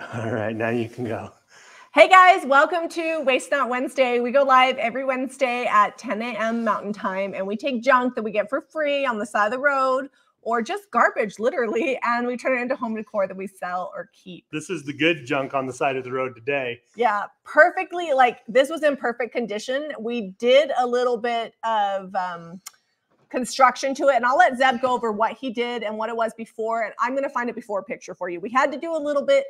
All right, now you can go. Hey guys, welcome to Waste Not Wednesday. We go live every Wednesday at 10 a.m. Mountain Time, and we take junk that we get for free on the side of the road or just garbage, literally, and we turn it into home decor that we sell or keep. This is the good junk on the side of the road today. Yeah, perfectly. Like this was in perfect condition. We did a little bit of um, construction to it, and I'll let Zeb go over what he did and what it was before. And I'm going to find a before picture for you. We had to do a little bit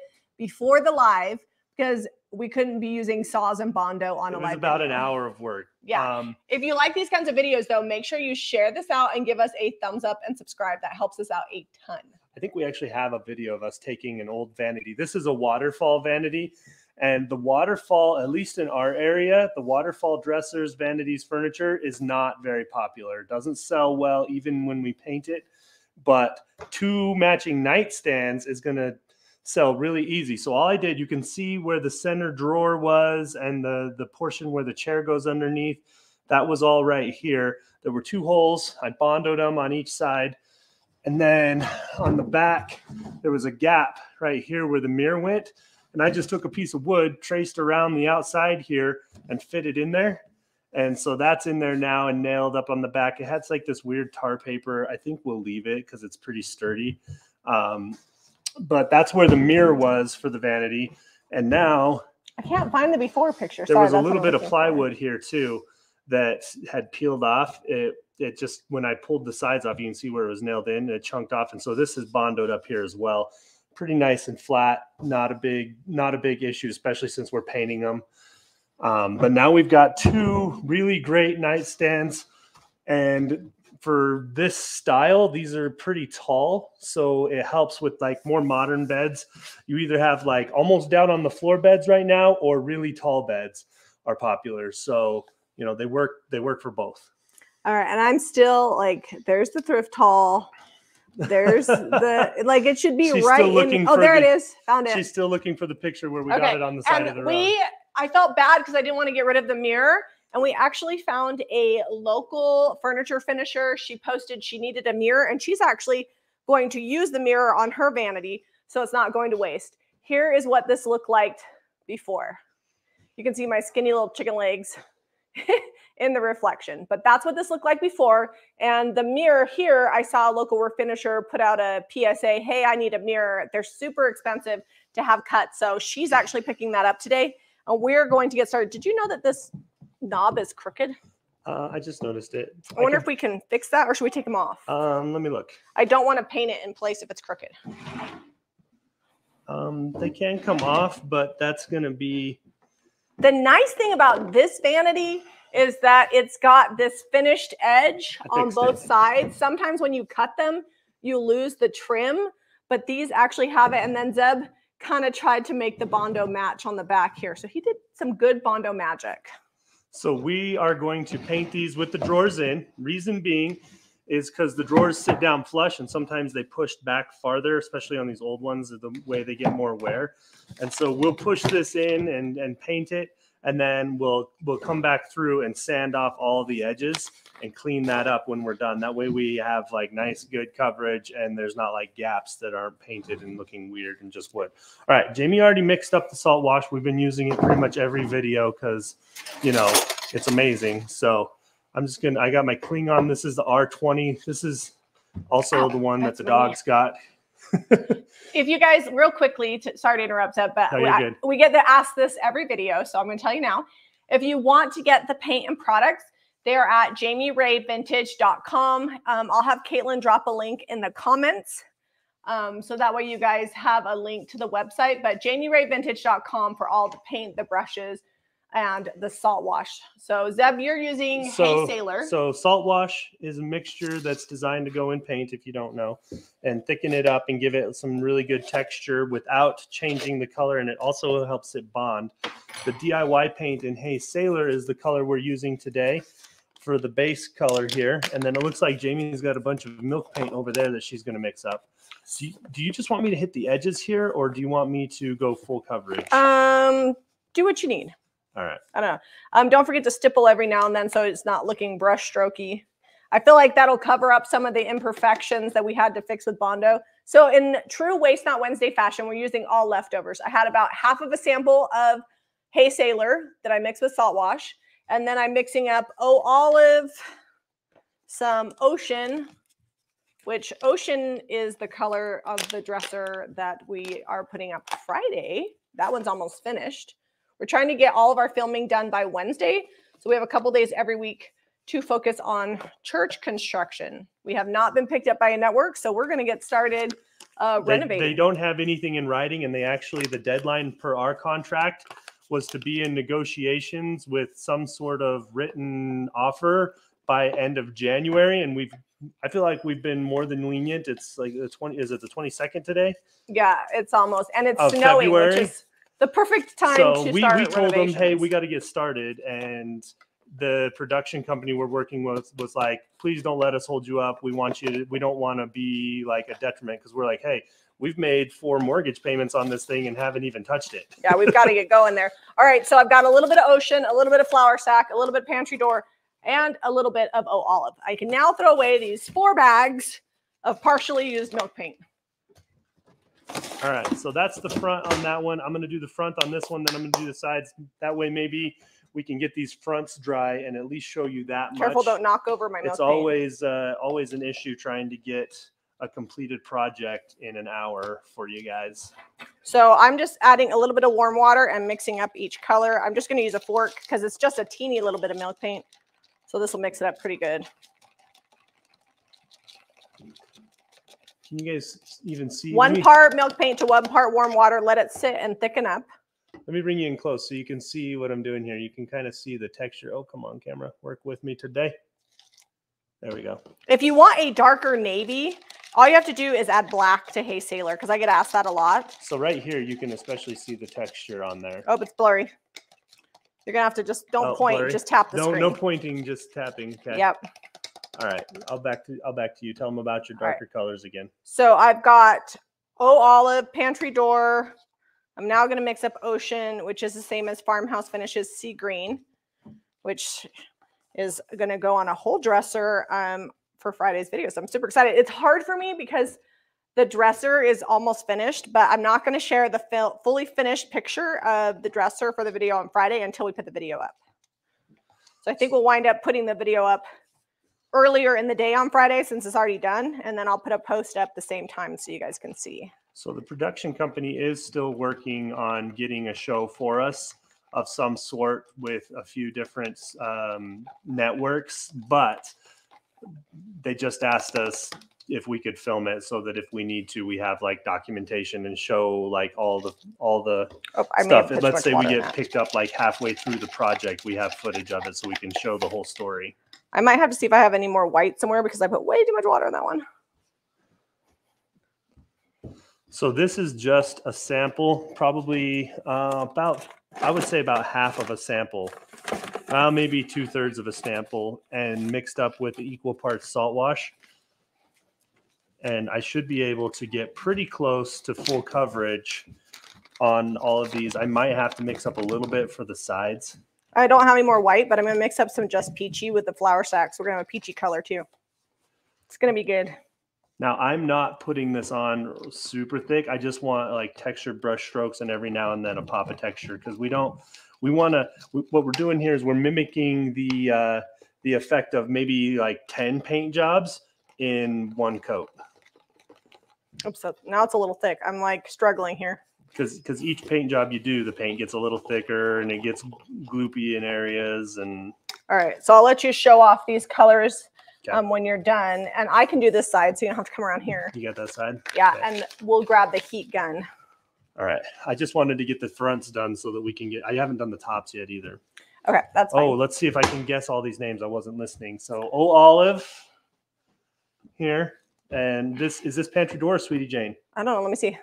before the live because we couldn't be using saws and bondo on It a was live. about video. an hour of work. Yeah. Um, If you like these kinds of videos, though, make sure you share this out and give us a thumbs up and subscribe. That helps us out a ton. I think we actually have a video of us taking an old vanity. This is a waterfall vanity. And the waterfall, at least in our area, the waterfall dressers, vanities, furniture is not very popular. It doesn't sell well even when we paint it. But two matching nightstands is going to sell really easy. So all I did, you can see where the center drawer was and the, the portion where the chair goes underneath. That was all right here. There were two holes. I bondoed them on each side. And then on the back, there was a gap right here where the mirror went. And I just took a piece of wood, traced around the outside here, and fit it in there. And so that's in there now and nailed up on the back. It has like this weird tar paper. I think we'll leave it because it's pretty sturdy. Um, but that's where the mirror was for the vanity. And now I can't find the before picture. there Sorry, was a little bit of plywood here too that had peeled off. It it just when I pulled the sides off, you can see where it was nailed in. It chunked off, and so this is bondoed up here as well. Pretty nice and flat. Not a big not a big issue, especially since we're painting them. Um, but now we've got two really great nightstands, and for this style, these are pretty tall, so it helps with like more modern beds. You either have like almost down on the floor beds right now, or really tall beds are popular. So you know they work they work for both. All right, and I'm still like, there's the thrift haul. There's the like it should be She's right in. Oh, there it the- is. Found it. She's still looking for the picture where we got it on the side of the and road. we i felt bad because i didn't want to get rid of the mirror and we actually found a local furniture finisher she posted she needed a mirror and she's actually going to use the mirror on her vanity so it's not going to waste here is what this looked like before you can see my skinny little chicken legs in the reflection but that's what this looked like before and the mirror here i saw a local work finisher put out a psa hey i need a mirror they're super expensive to have cut. So she's actually picking that up today. And we're going to get started. Did you know that this knob is crooked? uh, I just noticed it. I wonder if we can fix that or should we take them off? Um, let me look. I don't want to paint it in place if it's crooked. Um, they can come off, but that's gonna be The nice thing about this vanity is that it's got this finished edge on both sides. Sometimes when you cut them, you lose the trim, but these actually have it. And then Zeb kind of tried to make the Bondo match on the back here. So he did some good Bondo magic. So we are going to paint these with the drawers in. Reason being is because the drawers sit down flush and sometimes they push back farther, especially on these old ones, the way they get more wear. And so we'll push this in and, and paint it. And then we'll we'll come back through and sand off all the edges and clean that up when we're done. That way we have like nice good coverage and there's not like gaps that aren't painted and looking weird and just wood. All right, Jami already mixed up the salt wash. We've been using it pretty much every video because you know it's amazing. So I'm just gonna. I got my Cling On. This is the R20. This is also the one that the dogs got. If you guys real quickly to, sorry to interrupt Zeb, but No, we, I- we get to ask this every video so i'm going to tell you now. If you want to get the paint and products they are at jamirayvintage.com um, i'll have caitlin drop a link in the comments. Um, so that way you guys have a link to the website but jamirayvintage.com for all the paint the brushes and the salt wash so zeb you're using So, hey sailor so salt wash is a mixture that's designed to go in paint, if you don't know, and thicken it up and give it some really good texture without changing the color. And it also helps it bond. The DIY paint in Hey Sailor is the color we're using today for the base color here. And then it looks like Jami's got a bunch of milk paint over there that she's going to mix up. So you, do you just want me to hit the edges here, or do you want me to go full coverage? um do what you need All right. I don't know. Um, don't forget to stipple every now and then so it's not looking brush strokey. I feel like that'll cover up some of the imperfections that we had to fix with Bondo. So in true Waste Not Wednesday fashion, we're using all leftovers. I had about half of a sample of Hey Sailor that I mixed with salt wash. And then I'm mixing up O Olive, some Ocean, which Ocean is the color of the dresser that we are putting up Friday. That one's almost finished. We're trying to get all of our filming done by Wednesday. So we have a couple days every week to focus on church construction. We have not been picked up by a network, so we're going to get started uh, They, renovating. they don't have anything in writing, and they actually the deadline per our contract was to be in negotiations with some sort of written offer by end of January, and we've. I feel like we've been more than lenient. It's like the twenty. Is it the twenty second today? yeah, it's almost, and it's snowing, February. which is the perfect time so to we, we told them, hey, we got to get started, and the production company we're working with was like, please don't let us hold you up. We want you to. We don't want to be like a detriment because we're like, hey, we've made four mortgage payments on this thing and haven't even touched it. yeah, we've got to get going there. All right, so I've got a little bit of ocean, a little bit of flour sack, a little bit of pantry door, and a little bit of O olive. I can now throw away these four bags of partially used milk paint. All right, so that's the front on that one. I'm going to do the front on this one, then I'm going to do the sides. That way, maybe we can get these fronts dry and at least show you that Careful, much. don't knock over my milk it's always uh, always an issue trying to get a completed project in an hour for you guys. So I'm just adding a little bit of warm water and mixing up each color. I'm just going to use a fork because it's just a teeny little bit of milk paint. So this will mix it up pretty good. Can you guys even see? One me, part milk paint to one part warm water. Let it sit and thicken up. Let me bring you in close so you can see what I'm doing here. You can kind of see the texture. Oh, come on, camera, work with me today. There we go. If you want a darker navy, all you have to do is add black to Hey Sailor because I get asked that a lot. So right here, you can especially see the texture on there. Oh, it's blurry. You're gonna have to just don't Oh, point, blurry. just tap the No, screen. no pointing, just tapping. Okay. Yep. All right. I'll back to I'll back to you. Tell them about your All right. darker colors again. So I've got O Olive, Pantry Door. I'm now going to mix up Ocean, which is the same as Farmhouse Finishes Sea Green, which is going to go on a whole dresser um, for Friday's video. So I'm super excited. It's hard for me because the dresser is almost finished, but I'm not going to share the fully finished picture of the dresser for the video on Friday until we put the video up. So I think we'll wind up putting the video up earlier in the day on Friday since it's already done, and then I'll put a post up the same time so you guys can see. So the production company is still working on getting a show for us of some sort with a few different um, networks, but they just asked us if we could film it so that if we need to, we have like documentation and show like all the all the Oh, I may have stuff. Let's say we get that. picked up like halfway through the project, we have footage of it so we can show the whole story. I might have to see if I have any more white somewhere because I put way too much water in that one. So this is just a sample, probably uh, about, I would say about half of a sample, uh, maybe two thirds of a sample, and mixed up with equal parts salt wash. And I should be able to get pretty close to full coverage on all of these. I might have to mix up a little bit for the sides. I don't have any more white, but I'm gonna mix up some just peachy with the flour sacks. We're gonna have a peachy color too. It's gonna be good. Now I'm not putting this on super thick. I just want like textured brush strokes and every now and then a pop of texture because we don't. We want to. What we're doing here is we're mimicking the uh, the effect of maybe like ten paint jobs in one coat Oops, so now it's a little thick. I'm like struggling here. Because because each paint job you do, the paint gets a little thicker and it gets gloopy in areas and All right, so I'll let you show off these colors Okay. um, when you're done, and I can do this side, so you don't have to come around here. you got that side. Yeah, Okay. and we'll grab the heat gun. All right. I just wanted to get the fronts done so that we can get. I haven't done the tops yet either. Okay, that's fine. Oh, let's see if I can guess all these names. I wasn't listening. So, O Olive here, and this is this Pantry Door, or Sweetie Jane. I don't know. Let me see.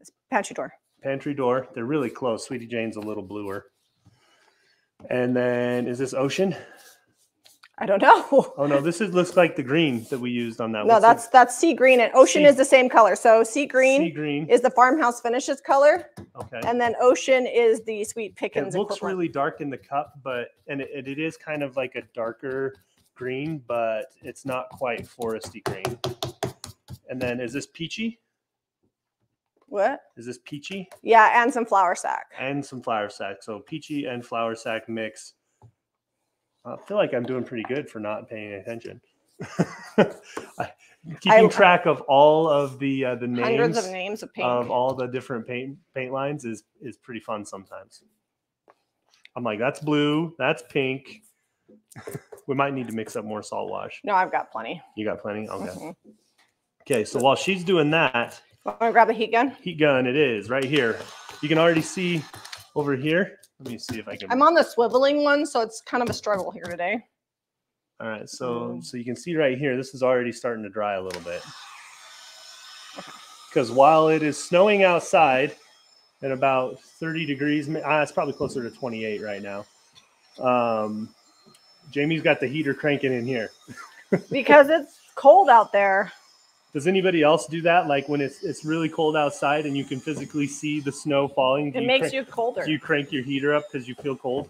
It's pantry door. Pantry Door. They're really close. Sweetie Jane's a little bluer. And then is this Ocean? I don't know. Oh no, this is looks like the green that we used on that. no, What's it? that's that's sea green, and ocean Sea- is the same color. So sea green sea green. is the farmhouse finishes color, okay. and then ocean is the sweet It Pickins. looks equivalent. really dark in the cup, but and it, it is kind of like a darker green, but it's not quite foresty green. And then is this peachy? What? Is this peachy? Yeah, and some flour sack. And some flour sack. So peachy and flour sack mix. I feel like I'm doing pretty good for not paying attention. I- Keeping track of all of the uh, the names Hundreds of names of paint. of all the different paint paint lines is is pretty fun sometimes. I'm like, that's blue, that's pink. we might need to mix up more salt wash. no, I've got plenty. You got plenty? Okay. Mhm. Okay, so while she's doing that, Want to grab the heat gun? heat gun it is right here. You can already see over here. Let me see if I can. I'm on the swiveling one, so it's kind of a struggle here today. All right, so Mm. so you can see right here, this is already starting to dry a little bit. Because while it is snowing outside at about 30 degrees, ah, it's probably closer to 28 right now. Um, Jami's got the heater cranking in here. Because it's cold out there. Does anybody else do that? Like when it's it's really cold outside and you can physically see the snow falling? It makes crank, you colder. Do you crank your heater up because you feel cold?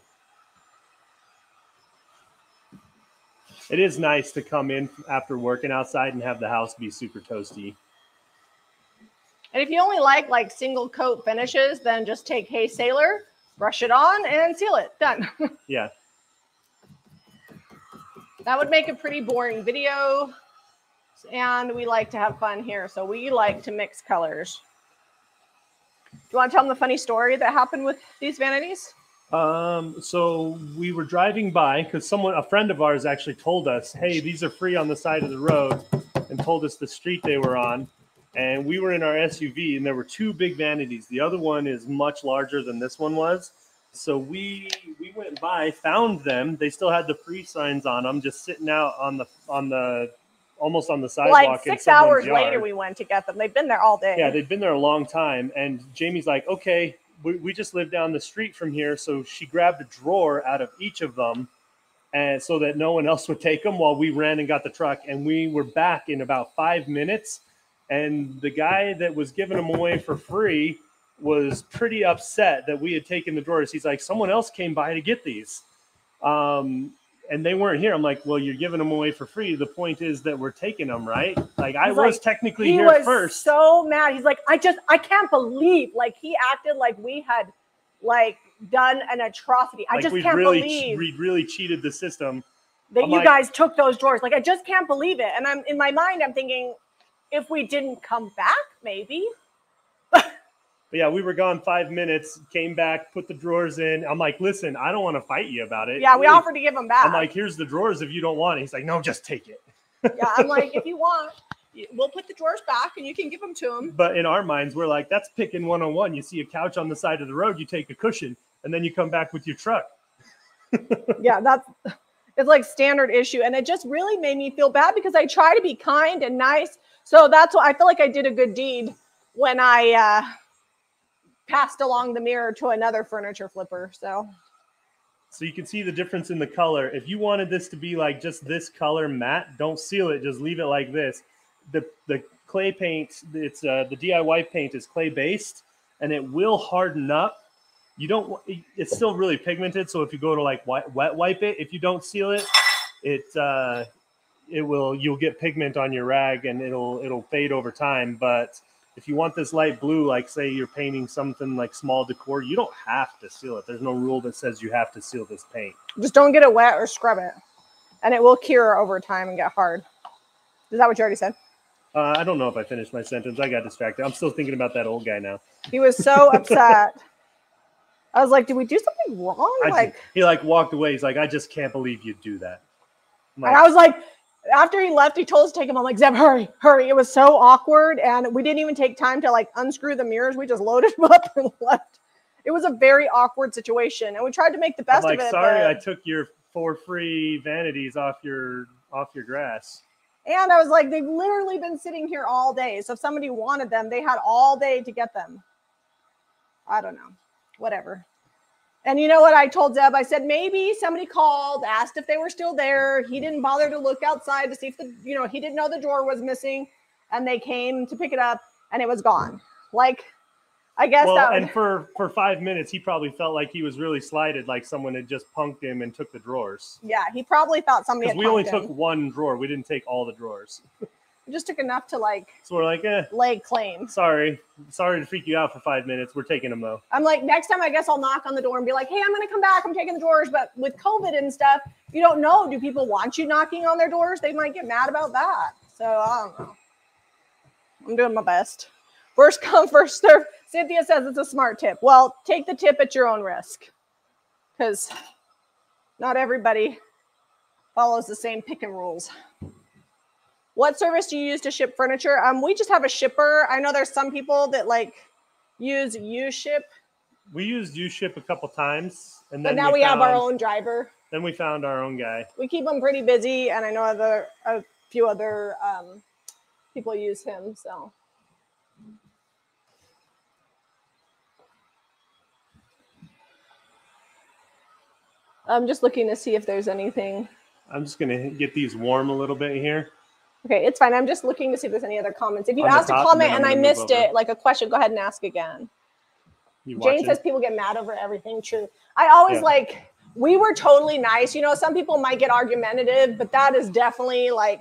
It is nice to come in after working outside and have the house be super toasty. And if you only like like single coat finishes, then just take Hey Sailor, brush it on, and seal it. Done. Yeah. that would make a pretty boring video. And we like to have fun here, so we like to mix colors. Do you want to tell them the funny story that happened with these vanities? Um, so we were driving by because someone, a friend of ours, actually told us, "Hey, these are free on the side of the road," and told us the street they were on. And we were in our SUV, and there were two big vanities. The other one is much larger than this one was. So we we went by, found them. They still had the free signs on them, just sitting out on the on the almost on the sidewalk. Like six hours later, we went to get them. They've been there all day. Yeah, they've been there a long time. And Jami's like, okay, we, we just live down the street from here. So she grabbed a drawer out of each of them and so that no one else would take them while we ran and got the truck. And we were back in about five minutes. And the guy that was giving them away for free was pretty upset that we had taken the drawers. He's like, someone else came by to get these. Um, and they weren't here. I'm like, well, you're giving them away for free. The point is that we're taking them, right? Like I He's was like, technically he here was first. so mad. He's like, I just, I can't believe, like, he acted like we had, like, done an atrocity. I like just can't really, believe we really cheated the system. that I'm you like- guys took those drawers. Like, I just can't believe it. And I'm in my mind, I'm thinking, if we didn't come back, maybe. But yeah, we were gone five minutes, came back, put the drawers in. I'm like, listen, I don't want to fight you about it. Yeah, we offered to give them back. I'm like, here's the drawers if you don't want it. He's like, no, just take it. yeah, I'm like, if you want, we'll put the drawers back and you can give them to him. But in our minds, we're like, that's picking one on one. You see a couch on the side of the road, you take a cushion, and then you come back with your truck. yeah, that's it's like standard issue. And it just really made me feel bad because I try to be kind and nice. So that's why I feel like I did a good deed when I uh passed along the mirror to another furniture flipper. So So you can see the difference in the color. If you wanted this to be like just this color matte, don't seal it. Just leave it like this. The the clay paint, it's uh, the DIY paint is clay based, and it will harden up. You don't. It's still really pigmented. So if you go to like wet, wipe it, if you don't seal it, it uh, it will. You'll get pigment on your rag, and it'll it'll fade over time. But if you want this light blue, like say you're painting something like small decor, you don't have to seal it. There's no rule that says you have to seal this paint. just don't get it wet or scrub it. And it will cure over time and get hard. Is that what you already said? Uh, I don't know if I finished my sentence. I got distracted. I'm still thinking about that old guy now. He was so upset. I was like, did we do something wrong? I like he like walked away. He's like, I just can't believe you'd do that. I'm And I was like, after he left, he told us to take him. I'm like, Zeb, hurry, hurry. It was so awkward. And we didn't even take time to like unscrew the mirrors. We just loaded them up and left. It was a very awkward situation. And we tried to make the best like, of it. sorry, I took your four free vanities off your off your grass. and I was like, they've literally been sitting here all day. So if somebody wanted them, they had all day to get them. I don't know. Whatever. And you know what I told Zeb? I said maybe somebody called, asked if they were still there. He didn't bother to look outside to see if the, you know, he didn't know the drawer was missing, and they came to pick it up, and it was gone. Like, I guess Well, that and for for five minutes, he probably felt like he was really slighted, like someone had just punked him and took the drawers. yeah, he probably thought somebody Because had we only punked took one drawer. We didn't take all the drawers. just took enough to like So we're like, eh, lay claim. sorry, sorry to freak you out for five minutes. We're taking them though. I'm like, next time I guess I'll knock on the door and be like, hey, I'm gonna come back. I'm taking the drawers. But with COVID and stuff, you don't know. Do people want you knocking on their doors? They might get mad about that. So I don't know. I'm doing my best. First come, first serve. Cynthia says it's a smart tip. Well, take the tip at your own risk. Because not everybody follows the same picking rules. What service do you use to ship furniture? Um, we just have a shipper. I know there's some people that like use U-Ship, We used U-Ship a couple times, and then but now we, have our own driver. Then we found our own guy. We keep him pretty busy, and I know other a few other um, people use him. So I'm just looking to see if there's anything. I'm just gonna get these warm a little bit here. Okay, it's fine. I'm just looking to see if there's any other comments. If you asked a top, and comment and I missed over. it, like a question, go ahead and ask again. You Jane says people get mad over everything. True. I always Yeah. like, we were totally nice. You know, some people might get argumentative, but that is definitely like,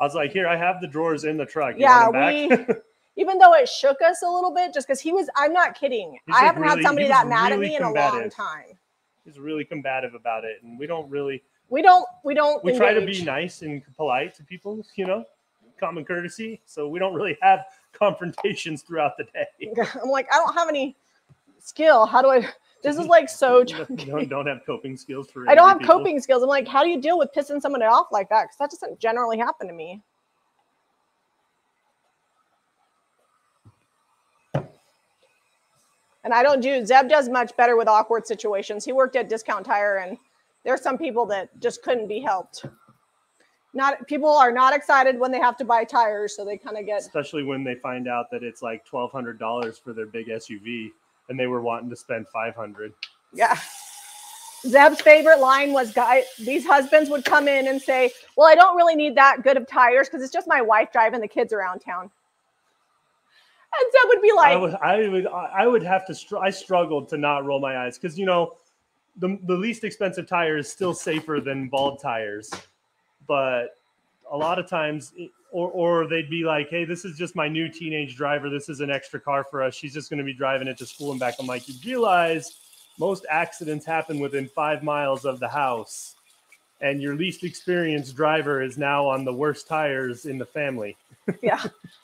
I was like, here, I have the drawers in the truck. You yeah, want 'em back? we, even though it shook us a little bit, just because he was, I'm not kidding. He's I haven't really- had somebody that mad really at me in a long time. He's really combative about it, and we don't really. We don't, we don't, We try to be nice and polite to people, you know, common courtesy. So we don't really have confrontations throughout the day. I'm like, I don't have any skill. How do I, this is like so, don't, don't have coping skills for. I don't have people. coping skills. I'm like, how do you deal with pissing someone off like that? Because that doesn't generally happen to me. And I don't do Zeb does much better with awkward situations. He worked at Discount Tire, and there's some people that just couldn't be helped. Not people are not excited when they have to buy tires, so they kind of get especially when they find out that it's like twelve hundred dollars for their big SUV, and they were wanting to spend five hundred. Yeah. Zeb's favorite line was guy these husbands would come in and say, Well, I don't really need that good of tires because it's just my wife driving the kids around town. And Zeb would be like, I would, I would, I would have to. Str- I struggled to not roll my eyes because you know, the the least expensive tire is still safer than bald tires, but a lot of times, or or they'd be like, "Hey, this is just my new teenage driver. This is an extra car for us. She's just going to be driving it to school and back." I'm like, you realize most accidents happen within five miles of the house, and your least experienced driver is now on the worst tires in the family. Yeah.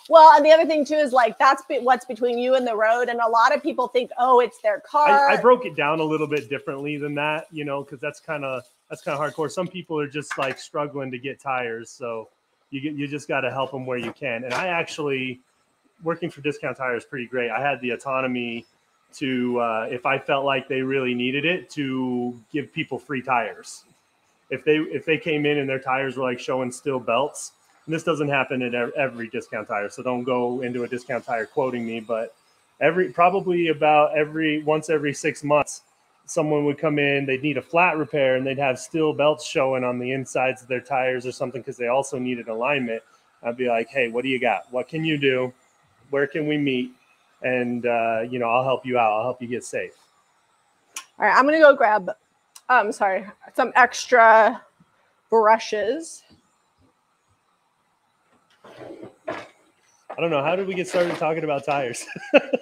Well, and the other thing too is like that's be- what's between you and the road. And a lot of people think, oh, it's their car. I, I broke it down a little bit differently than that, you know, because that's kind of that's kind of hardcore. Some people are just like struggling to get tires, so you get you just got to help them where you can. And I actually working for Discount Tire is pretty great. I had the autonomy to uh, if I felt like they really needed it to give people free tires. If they if they came in and their tires were like showing steel belts, and this doesn't happen at every discount tire, so don't go into a discount tire quoting me, but every probably about every once every six months someone would come in they'd need a flat repair and they'd have steel belts showing on the insides of their tires or something because they also needed alignment. I'd be like hey what do you got? What can you do? Where can we meet? And uh, you know i'll help you out. I'll help you get safe. All right, I'm gonna go grab um sorry, some extra brushes. i don't know how did we get started talking about tires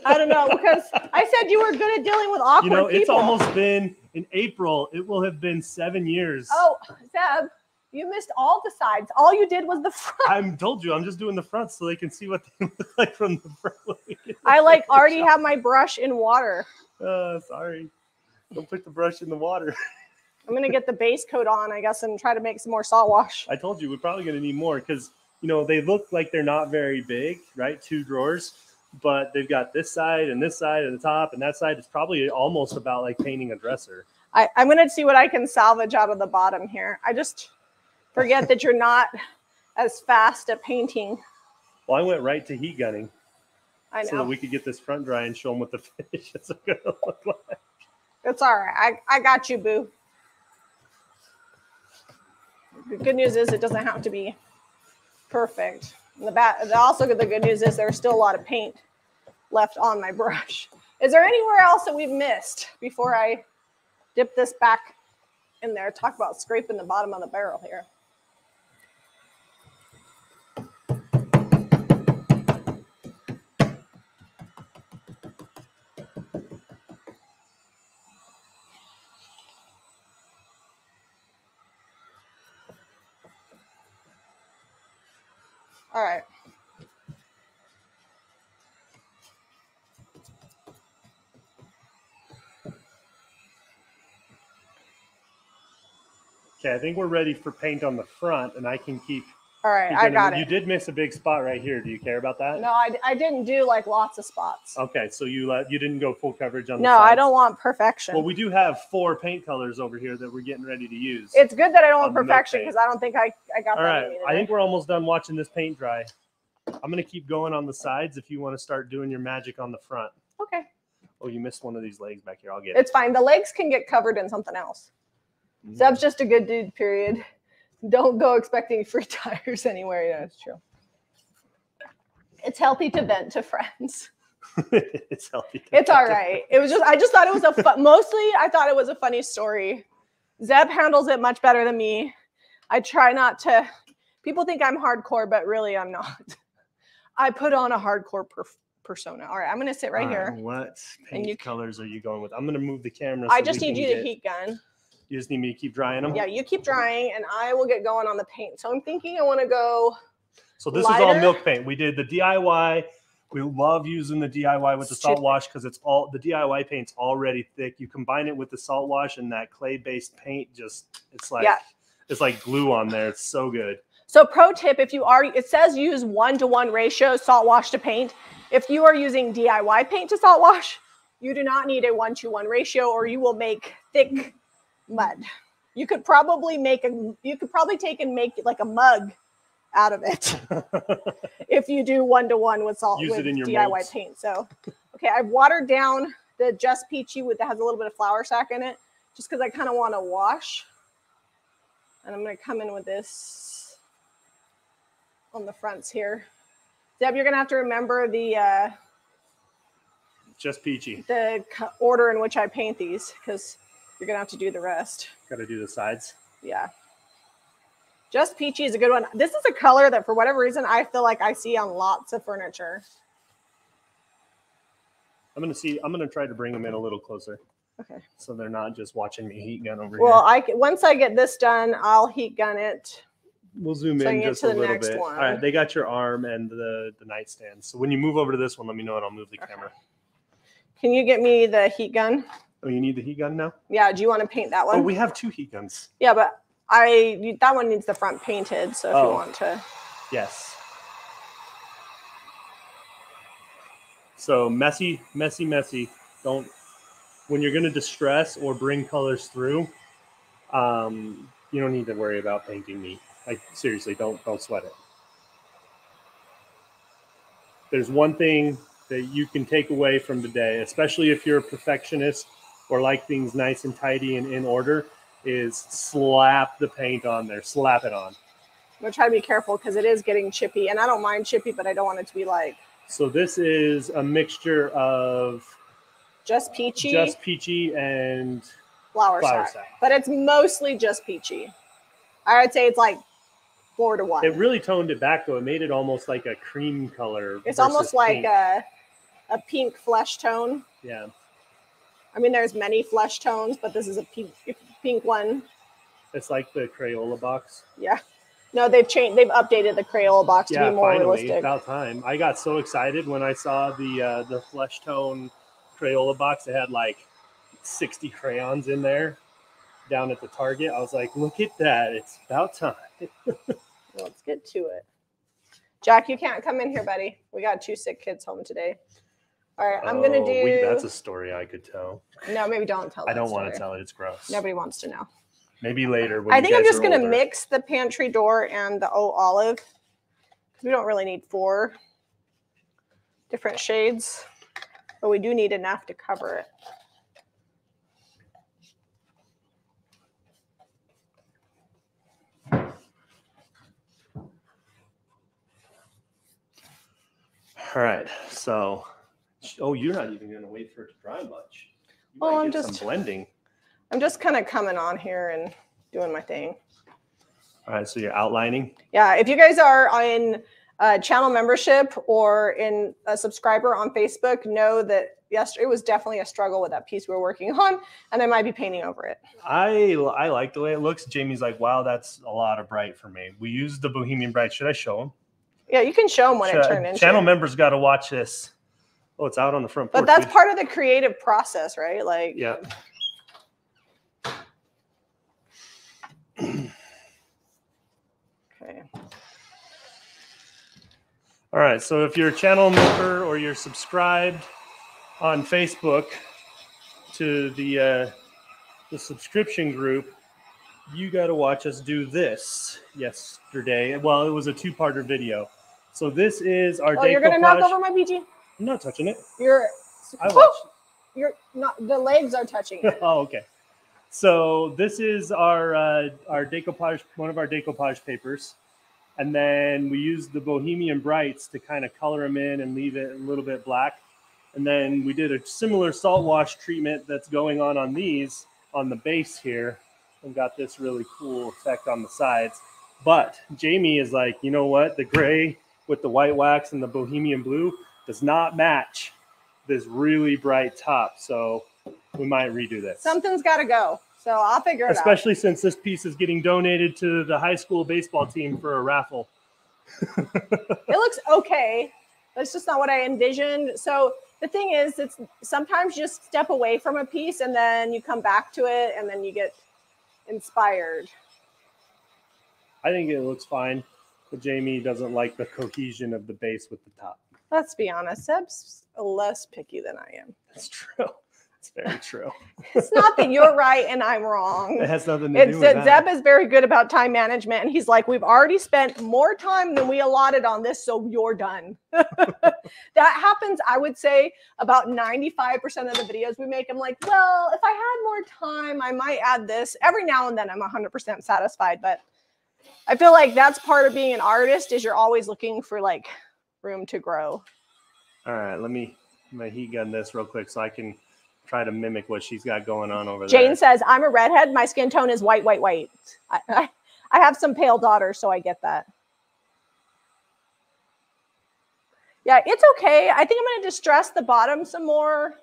I don't know because I said you were good at dealing with awkward you know it's people. almost been in april it will have been seven years Oh, Zeb, you missed all the sides. All you did was the front. i'm told you i'm just doing the front so they can see what they look like from the front when we get I like already have my brush in water. Uh, sorry. Don't put the brush in the water. I'm gonna get the base coat on, I guess, and try to make some more salt wash. I told you we're probably going to need more because you know they look like they're not very big, right? Two drawers, but they've got this side and this side at the top, and that side is probably almost about like painting a dresser. I, I'm gonna see what I can salvage out of the bottom here. I just forget that you're not as fast at painting. Well, I went right to heat gunning I so that we could get this front dry and show them what the finishes are going to look like. It's all right. I, I got you, boo. The good news is it doesn't have to be perfect. And the bad, also the good news is there's still a lot of paint left on my brush. Is there anywhere else that we've missed before I dip this back in there? Talk about scraping the bottom of the barrel here. All right. Okay, I think we're ready for paint on the front, and I can keep. All right. I got You did miss a big spot right here. Do you care about that? No, I, I didn't do like lots of spots. Okay, so you let you didn't go full coverage on. the No, I don't want perfection. Well, we do have four paint colors over here that we're getting ready to use. it's good that I don't want the perfection because I don't think I, I got All that right, I think we're almost done watching this paint dry. I'm gonna keep going on the sides if you want to start doing your magic on the front. Okay. Oh, you missed one of these legs back here. I'll get it. It's fine. The legs can get covered in something else. it. Zeb's mm. just a good dude, period. Don't go expecting free tires anywhere. Yeah, it's true. It's healthy to vent to friends. it's healthy. It's all right. It was just I just thought it was a mostly I thought it was a funny story. Zeb handles it much better than me. I try not to. People think I'm hardcore, but really I'm not. I put on a hardcore per- persona. All right, I'm gonna sit right All here. What paint you colors are you going with? I'm gonna move the camera. I just need you get- heat gun. You just need me to keep drying them. Yeah, you keep drying, and I will get going on the paint. So I'm thinking I want to go. So this is all milk paint. We did the DIY. We love using the DIY with the salt wash because it's all the DIY paint's already thick. You combine it with the salt wash and that clay-based paint, just it's like Yeah. it's like glue on there. It's so good. So pro tip: if you are, it says use one to one ratio salt wash to paint. If you are using DIY paint to salt wash, you do not need a one to one ratio, or you will make thick mud. You could probably make a, you could probably take and make like a mug out of it if you do one to one with salt Use with it in your DIY molds. paint. So, okay, I've watered down the Just Peachy with that has a little bit of flour sack in it, just because I kind of want to wash. And I'm gonna come in with this on the fronts here. Deb, you're gonna have to remember the uh, just peachy. the order in which I paint these because you're gonna have to do the rest. Got to do the sides. Yeah. Just peachy is a good one. This is a color that, for whatever reason, I feel like I see on lots of furniture. I'm gonna see. I'm gonna try to bring them in a little closer Okay. so they're not just watching me heat gun over Well, here. I can, once I get this done, I'll heat gun it. We'll zoom so in just a little bit. one. All right, they got your arm and the the nightstand. So when you move over to this one, let me know and I'll move the Okay. camera. Can you get me the heat gun? Oh, you need the heat gun now? Yeah. Do you want to paint that one? Oh, we have two heat guns. yeah, but I that one needs the front painted. So if Oh. you want to, Yes. So messy, messy, messy. Don't when you're going to distress or bring colors through. Um, you don't need to worry about painting me. Like seriously, don't don't sweat it. There's one thing that you can take away from the day, especially if you're a perfectionist or like things nice and tidy and in order, is slap the paint on there. Slap it on. I'm gonna try to be careful because it is getting chippy, and I don't mind chippy, but I don't want it to be like So this is a mixture of just peachy just peachy and Flour, sack. sack. but it's mostly just peachy. I would say it's like four to one. It really toned it back though. It made it almost like a cream color. It's almost like pink. a a pink flesh tone. yeah. I mean, there's many flesh tones, but this is a pink pink one. It's like the Crayola box. Yeah. No, they've changed. They've updated the Crayola box to be more finally, realistic. about time. I got so excited when I saw the uh, the flesh tone Crayola box. It had like 60 crayons in there down at the Target. I was like, look at that. It's about time. Let's get to it. Jack, you can't come in here, buddy. We got two sick kids home today. All right, I'm gonna Oh, do. we- that's a story I could tell. no, maybe don't tell. It. I don't want to tell it. It's gross. Nobody wants to know. Maybe later. When I think I'm just gonna older. mix the pantry door and the O olive because we don't really need four different shades, but we do need enough to cover it. All right. So, oh, you're not even going to wait for it to dry much. You Well, I'm just- blending. I'm just kind of coming on here and doing my thing. All right. So you're outlining. Yeah, if you guys are in uh, channel membership or in a subscriber on Facebook, know that yesterday it was definitely a struggle with that piece we were working on, and I might be painting over it. I I like the way it looks. Jami's like, wow, that's a lot of bright for me. We used the Bohemian Bright. Should I show him? Yeah, you can show them what it Cha- turned into. channel members got to watch this. Oh, it's out on the front porch. but that's part of the creative process, right? Like, Yeah. okay. All right. So if you're a channel member or you're subscribed on Facebook to the uh, the subscription group, you got to watch us do this yesterday. Well, it was a two-parter video. So this is our Oh, you're gonna knock over my PG. I'm not touching it. You're. I Oh, you're not. The legs are touching it. oh, okay. So this is our uh, our decoupage, one of our decoupage papers, and then we use the Bohemian Brights to kind of color them in and leave it a little bit black. And then we did a similar salt wash treatment that's going on on these on the base here, and got this really cool effect on the sides. But Jami is like, you know what? The gray with the white wax and the Bohemian blue does not match this really bright top. So we might redo this. Something's got to go. So I'll figure it out. Especially since this piece is getting donated to the high school baseball team for a raffle. It looks okay. That's just not what I envisioned. So the thing is, it's sometimes you just step away from a piece and then you come back to it and then you get inspired. I think it looks fine, but Jami doesn't like the cohesion of the base with the top. Let's be honest, Zeb's less picky than I am. That's true. It's very true. It's not that you're right and I'm wrong. It has nothing to It's do with that. Zeb is very good about time management, and he's like, "We've already spent more time than we allotted on this, so you're done." that happens, I would say, about 95% of the videos we make. I'm like, "Well, if I had more time, I might add this." Every now and then, I'm 100% satisfied, but I feel like that's part of being an artist is you're always looking for like room to grow. All right, let me me heat gun this real quick so I can try to mimic what she's got going on over there. Jane says, "I'm a redhead. My skin tone is white, white, white." I, I, I have some pale daughters, so I get that. Yeah, it's okay. I think I'm going to distress the bottom some more,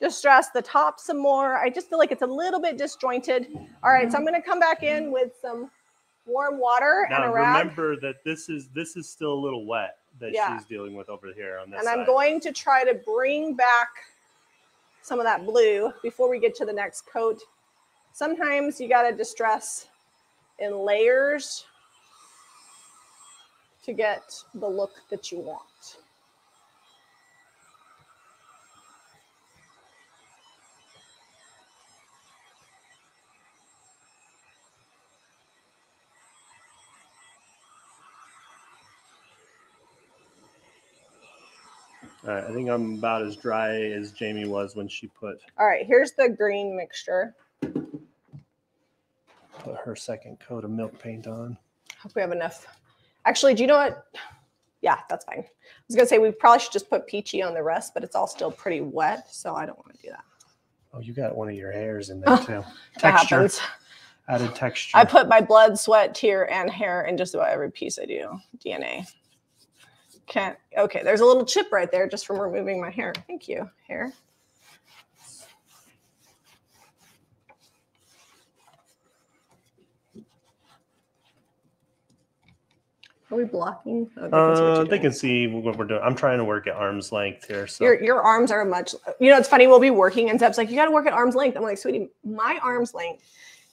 distress the top some more. I just feel like it's a little bit disjointed. All right, so I'm going to come back in with some warm water and a rag, remember that this is this is still a little wet that Yeah. she's dealing with over here on this and I'm side. going to try to bring back some of that blue before we get to the next coat. Sometimes you got to distress in layers to get the look that you want. Right, I think I'm about as dry as Jamie was when she put All right, here's the green mixture. put her second coat of milk paint on. Hope we have enough. Actually, do you know what? Yeah, that's fine. I was gonna say we probably should just put peachy on the rest, but it's all still pretty wet, so I don't want to do that. Oh, you got one of your hairs in there too. Texture, happens. added texture. I put my blood, sweat, tear, and hair in just about every piece I do. DNA. Can't. Okay, there's a little chip right there just from removing my hair. Thank you, hair. Are we blocking? Oh, they can see what Uh, they can see what we're doing. I'm trying to work at arm's length here. So Your your arms are much. You know, it's funny. We'll be working, and Zeb's like, "You got to work at arm's length." I'm like, "Sweetie, my arm's length,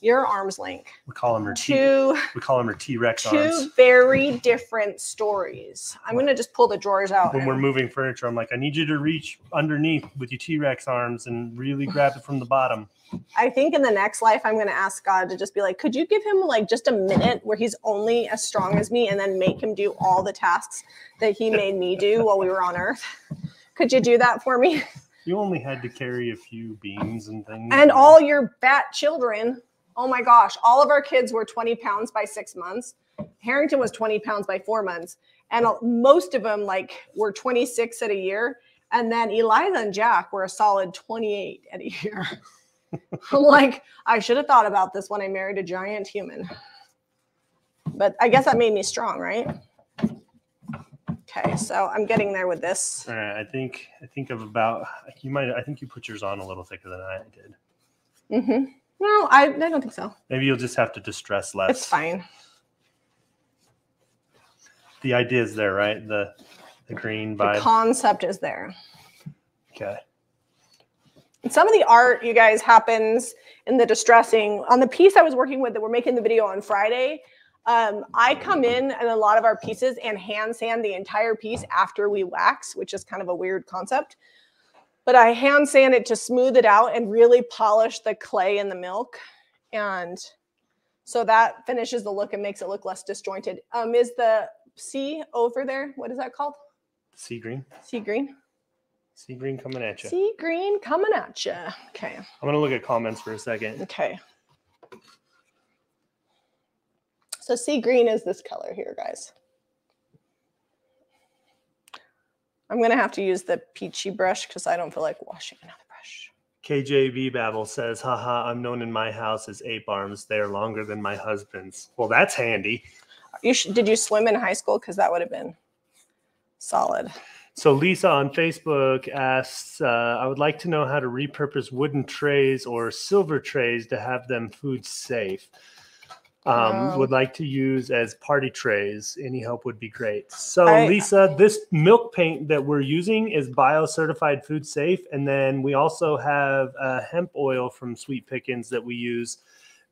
your arm's length, we call them her T. two We call them her T Rex arms. two very different stories." I'm gonna just pull the drawers out. When we're moving furniture, I'm like, I need you to reach underneath with your T Rex arms and really grab it from the bottom. I think in the next life, I'm going to ask God to just be like, could you give him like just a minute where he's only as strong as me and then make him do all the tasks that he made me do while we were on earth? Could you do that for me? You only had to carry a few beams and things. And all your fat children. Oh my gosh, all of our kids were 20 pounds by six months. Harrington was 20 pounds by four months. And most of them like were 26 at a year. And then Eliza and Jack were a solid 28 at a year. I'm like, I should have thought about this when I married a giant human. But I guess that made me strong, right? Okay, so I'm getting there with this. All right, I think I think of about you might I think you put yours on a little thicker than I did. hmm No, I, I don't think so. Maybe you'll just have to distress less. It's fine. the idea is there, right? The the green The concept is there. okay. And some of the art, you guys, happens in the distressing. On the piece I was working with that we're making the video on Friday, um, I come in and a lot of our pieces and hand sand the entire piece after we wax, which is kind of a weird concept. But I hand sand it to smooth it out and really polish the clay and the milk. And so that finishes the look and makes it look less disjointed. Um, is the sea over there? What is that called? Sea green. Sea green? Sea green coming at you. Sea green coming at you. Okay. I'm gonna look at comments for a second. Okay. So sea green is this color here, guys. I'm gonna have to use the peachy brush because I don't feel like washing another brush. KJV Babel says, haha, I'm known in my house as ape arms. They're longer than my husband's. Well, that's handy. You sh- did you swim in high school? Because that would have been solid. So Lisa on Facebook asks, uh, I would like to know how to repurpose wooden trays or silver trays to have them food safe. Um. Would like to use as party trays. Any help would be great. So I- Lisa, this milk paint that we're using is bio-certified food safe, and then we also have uh, hemp oil from Sweet Pickins that we use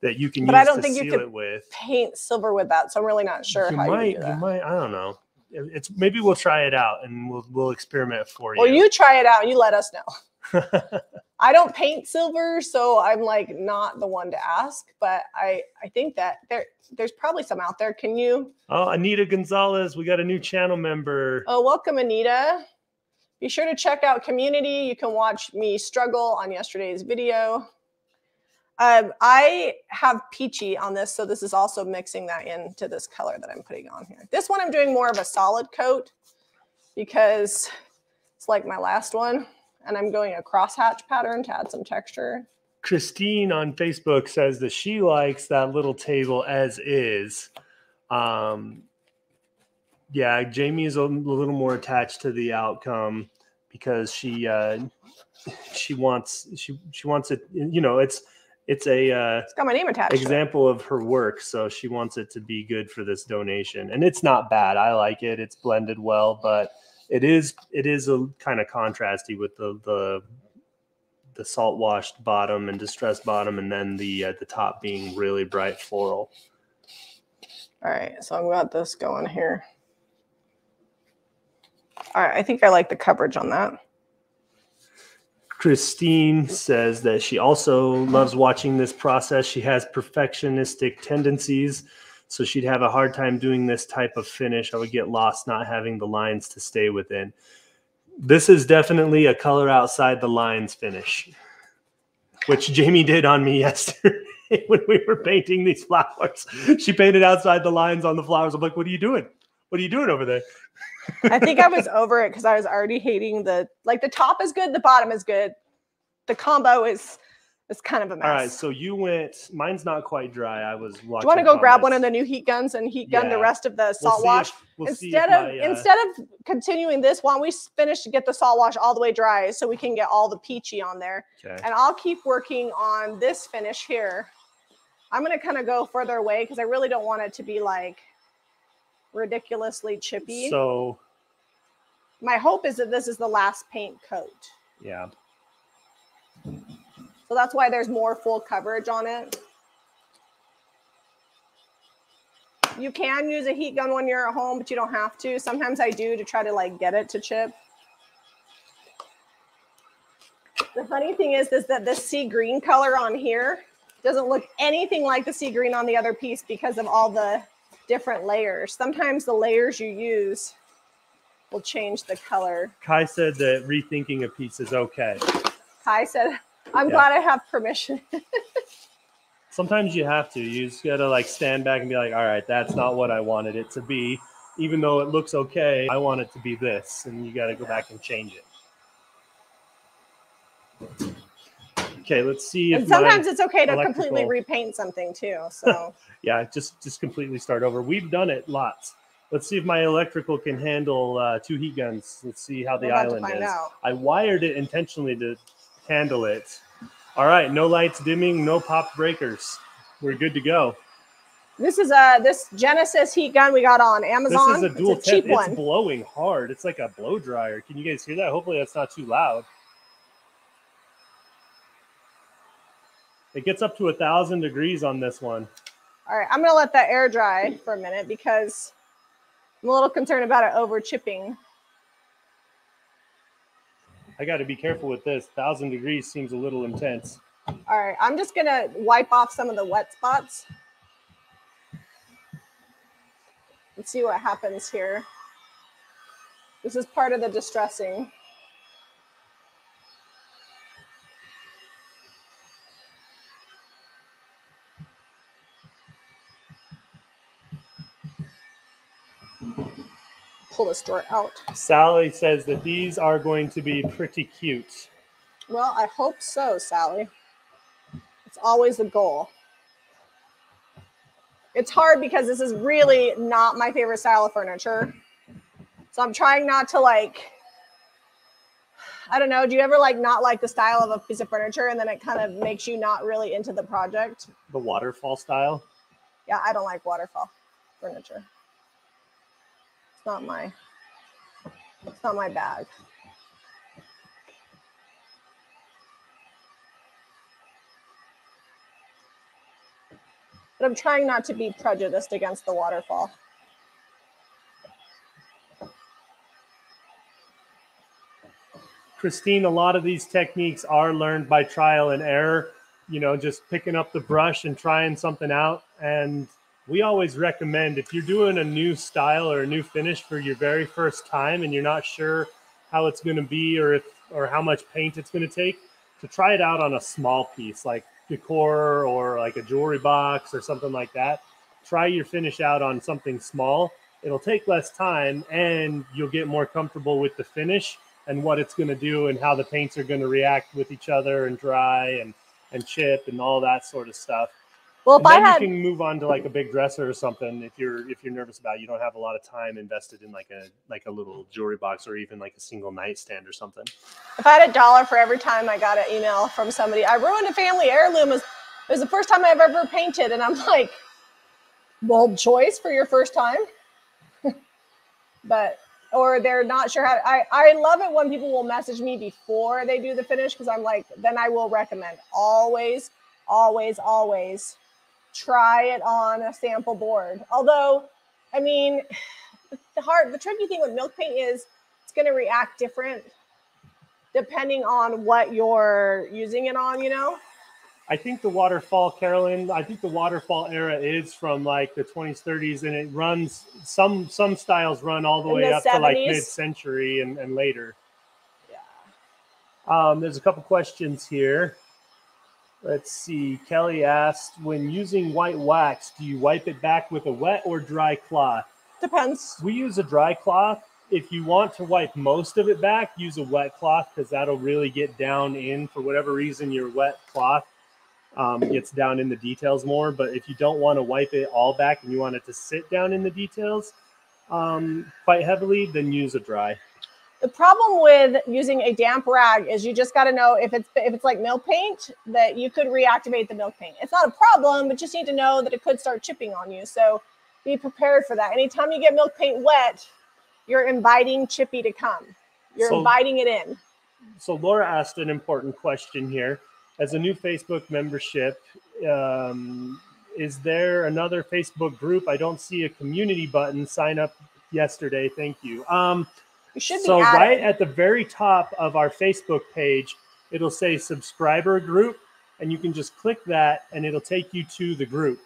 that you can use. But I don't think you could it with. Paint silver with that, so I'm really not sure you how might, you do that. might, I don't know. It's maybe we'll try it out and we'll we'll experiment for you. Well, you. you try it out and you let us know. I don't paint silver, so I'm like not the one to ask, but I I think that there there's probably some out there. Can you oh, Anita Gonzalez, we got a new channel member. Oh, welcome, Anita. Be sure to check out community. You can watch me struggle on yesterday's video. Um, I have peachy on this, so this is also mixing that into this color that I'm putting on here. This one I'm doing more of a solid coat because it's like my last one, and I'm going a crosshatch pattern to add some texture. Christine on Facebook says that she likes that little table as is. Um, yeah, Jami is a little more attached to the outcome because she uh, she wants she she wants it. You know, it's it's a uh, It's got my name attached. example of her work, so she wants it to be good for this donation, and it's not bad. I like it. It's blended well, but it is it is a kind of contrasty with the the the salt washed bottom and distressed bottom, and then the uh, the top being really bright floral. All right, so I've got this going here. All right, I think I like the coverage on that. Christine says that she also loves watching this process. She has perfectionistic tendencies, so she'd have a hard time doing this type of finish. I would get lost not having the lines to stay within. This is definitely a color outside the lines finish, which Jami did on me yesterday when we were painting these flowers. She painted outside the lines on the flowers. I'm like, what are you doing? What are you doing over there? I think I was over it because I was already hating the like the top is good, the bottom is good. The combo is is kind of a mess. All right, so you went. Mine's not quite dry. I was. Do you want to go grab one of the new heat guns and heat gun the rest of the We'll salt wash? if- we'll instead of my, uh, instead of continuing this, why don't we finish to get the salt wash all the way dry so we can get all the peachy on there? okay. And I'll keep working on this finish here. I'm gonna kind of go further away because I really don't want it to be like ridiculously chippy. So My hope is that this is the last paint coat. yeah, So that's why there's more full coverage on it. You can use a heat gun when you're at home, but you don't have to. Sometimes I do to try to like get it to chip. The funny thing is, is that this sea green color on here doesn't look anything like the sea green on the other piece because of all the different layers. Sometimes the layers you use will change the color. Kai said that rethinking a piece is okay. Kai said, I'm Yeah. glad I have permission. Sometimes you have to. You just gotta like stand back and be like, all right, that's not what I wanted it to be. Even though it looks okay, I want it to be this, and you gotta go back and change it. Okay, let's see if and sometimes it's okay to electrical- completely repaint something too. So yeah, just just completely start over. We've done it lots. Let's see if my electrical can handle uh, two heat guns. Let's see how the to island is. out. I wired it intentionally to handle it. All right, no lights dimming, no pop breakers. We're good to go. This is a this Genesis heat gun we got on Amazon. This is a dual it's a cheap one. It's blowing hard. It's like a blow dryer. Can you guys hear that? Hopefully that's not too loud. It gets up to a thousand degrees on this one. All right, I'm gonna let that air dry for a minute because I'm a little concerned about it over chipping. I got to be careful with this. Thousand degrees seems a little intense. All right, I'm just gonna wipe off some of the wet spots. and see what happens here. This is part of the distressing. Pull this door out. Sally says that these are going to be pretty cute. Well, I hope so, Sally. It's always the goal. It's hard because this is really not my favorite style of furniture. So I'm trying not to like I don't know, do you ever like not like the style of a piece of furniture and then it kind of makes you not really into the project? The waterfall style. Yeah, I don't like waterfall furniture. It's not my it's not my bag. But I'm trying not to be prejudiced against the waterfall. Christine, a lot of these techniques are learned by trial and error, you know, just picking up the brush and trying something out. And we always recommend if you're doing a new style or a new finish for your very first time and you're not sure how it's going to be or if or how much paint it's going to take, to try it out on a small piece like decor or like a jewelry box or something like that. Try your finish out on something small. It'll take less time and you'll get more comfortable with the finish and what it's going to do and how the paints are going to react with each other and dry and and chip and all that sort of stuff. Well, if and I then had you can move on to like a big dresser or something if you're if you're nervous about it. you don't have a lot of time invested in like a like a little jewelry box or even like a single nightstand or something. if I had a dollar for every time I got an email from somebody, I ruined a family heirloom. It was, it was the first time I've ever painted, and I'm like, bold choice for your first time. but or they're not sure how. I I love it when people will message me before they do the finish because I'm like, then I will recommend always, always, always try it on a sample board. Although, I mean, the hard, the tricky thing with milk paint is it's going to react different depending on what you're using it on, you know? I think the waterfall, Carolyn. I think the waterfall era is from like the 20s, 30s, and it runs. Some some styles run all the In way the up to like mid-century and, and later. Yeah. Um, there's a couple questions here. Let's see. Kelly asked, when using white wax, do you wipe it back with a wet or dry cloth? Depends. We use a dry cloth. If you want to wipe most of it back, use a wet cloth because that'll really get down in. For whatever reason, your wet cloth um, gets down in the details more. But if you don't want to wipe it all back and you want it to sit down in the details um, quite heavily, then use a dry. The problem with using a damp rag is you just got to know if it's if it's like milk paint that you could reactivate the milk paint. It's not a problem, but just need to know that it could start chipping on you. So be prepared for that. Anytime you get milk paint wet, you're inviting chippy to come. You're So- inviting it in. so Laura asked an important question here. As a new Facebook membership, um, is there another Facebook group? I don't see a community button. Sign up yesterday. Thank you. Um, You should so added. right at the very top of our Facebook page, it'll say subscriber group, and you can just click that, and it'll take you to the group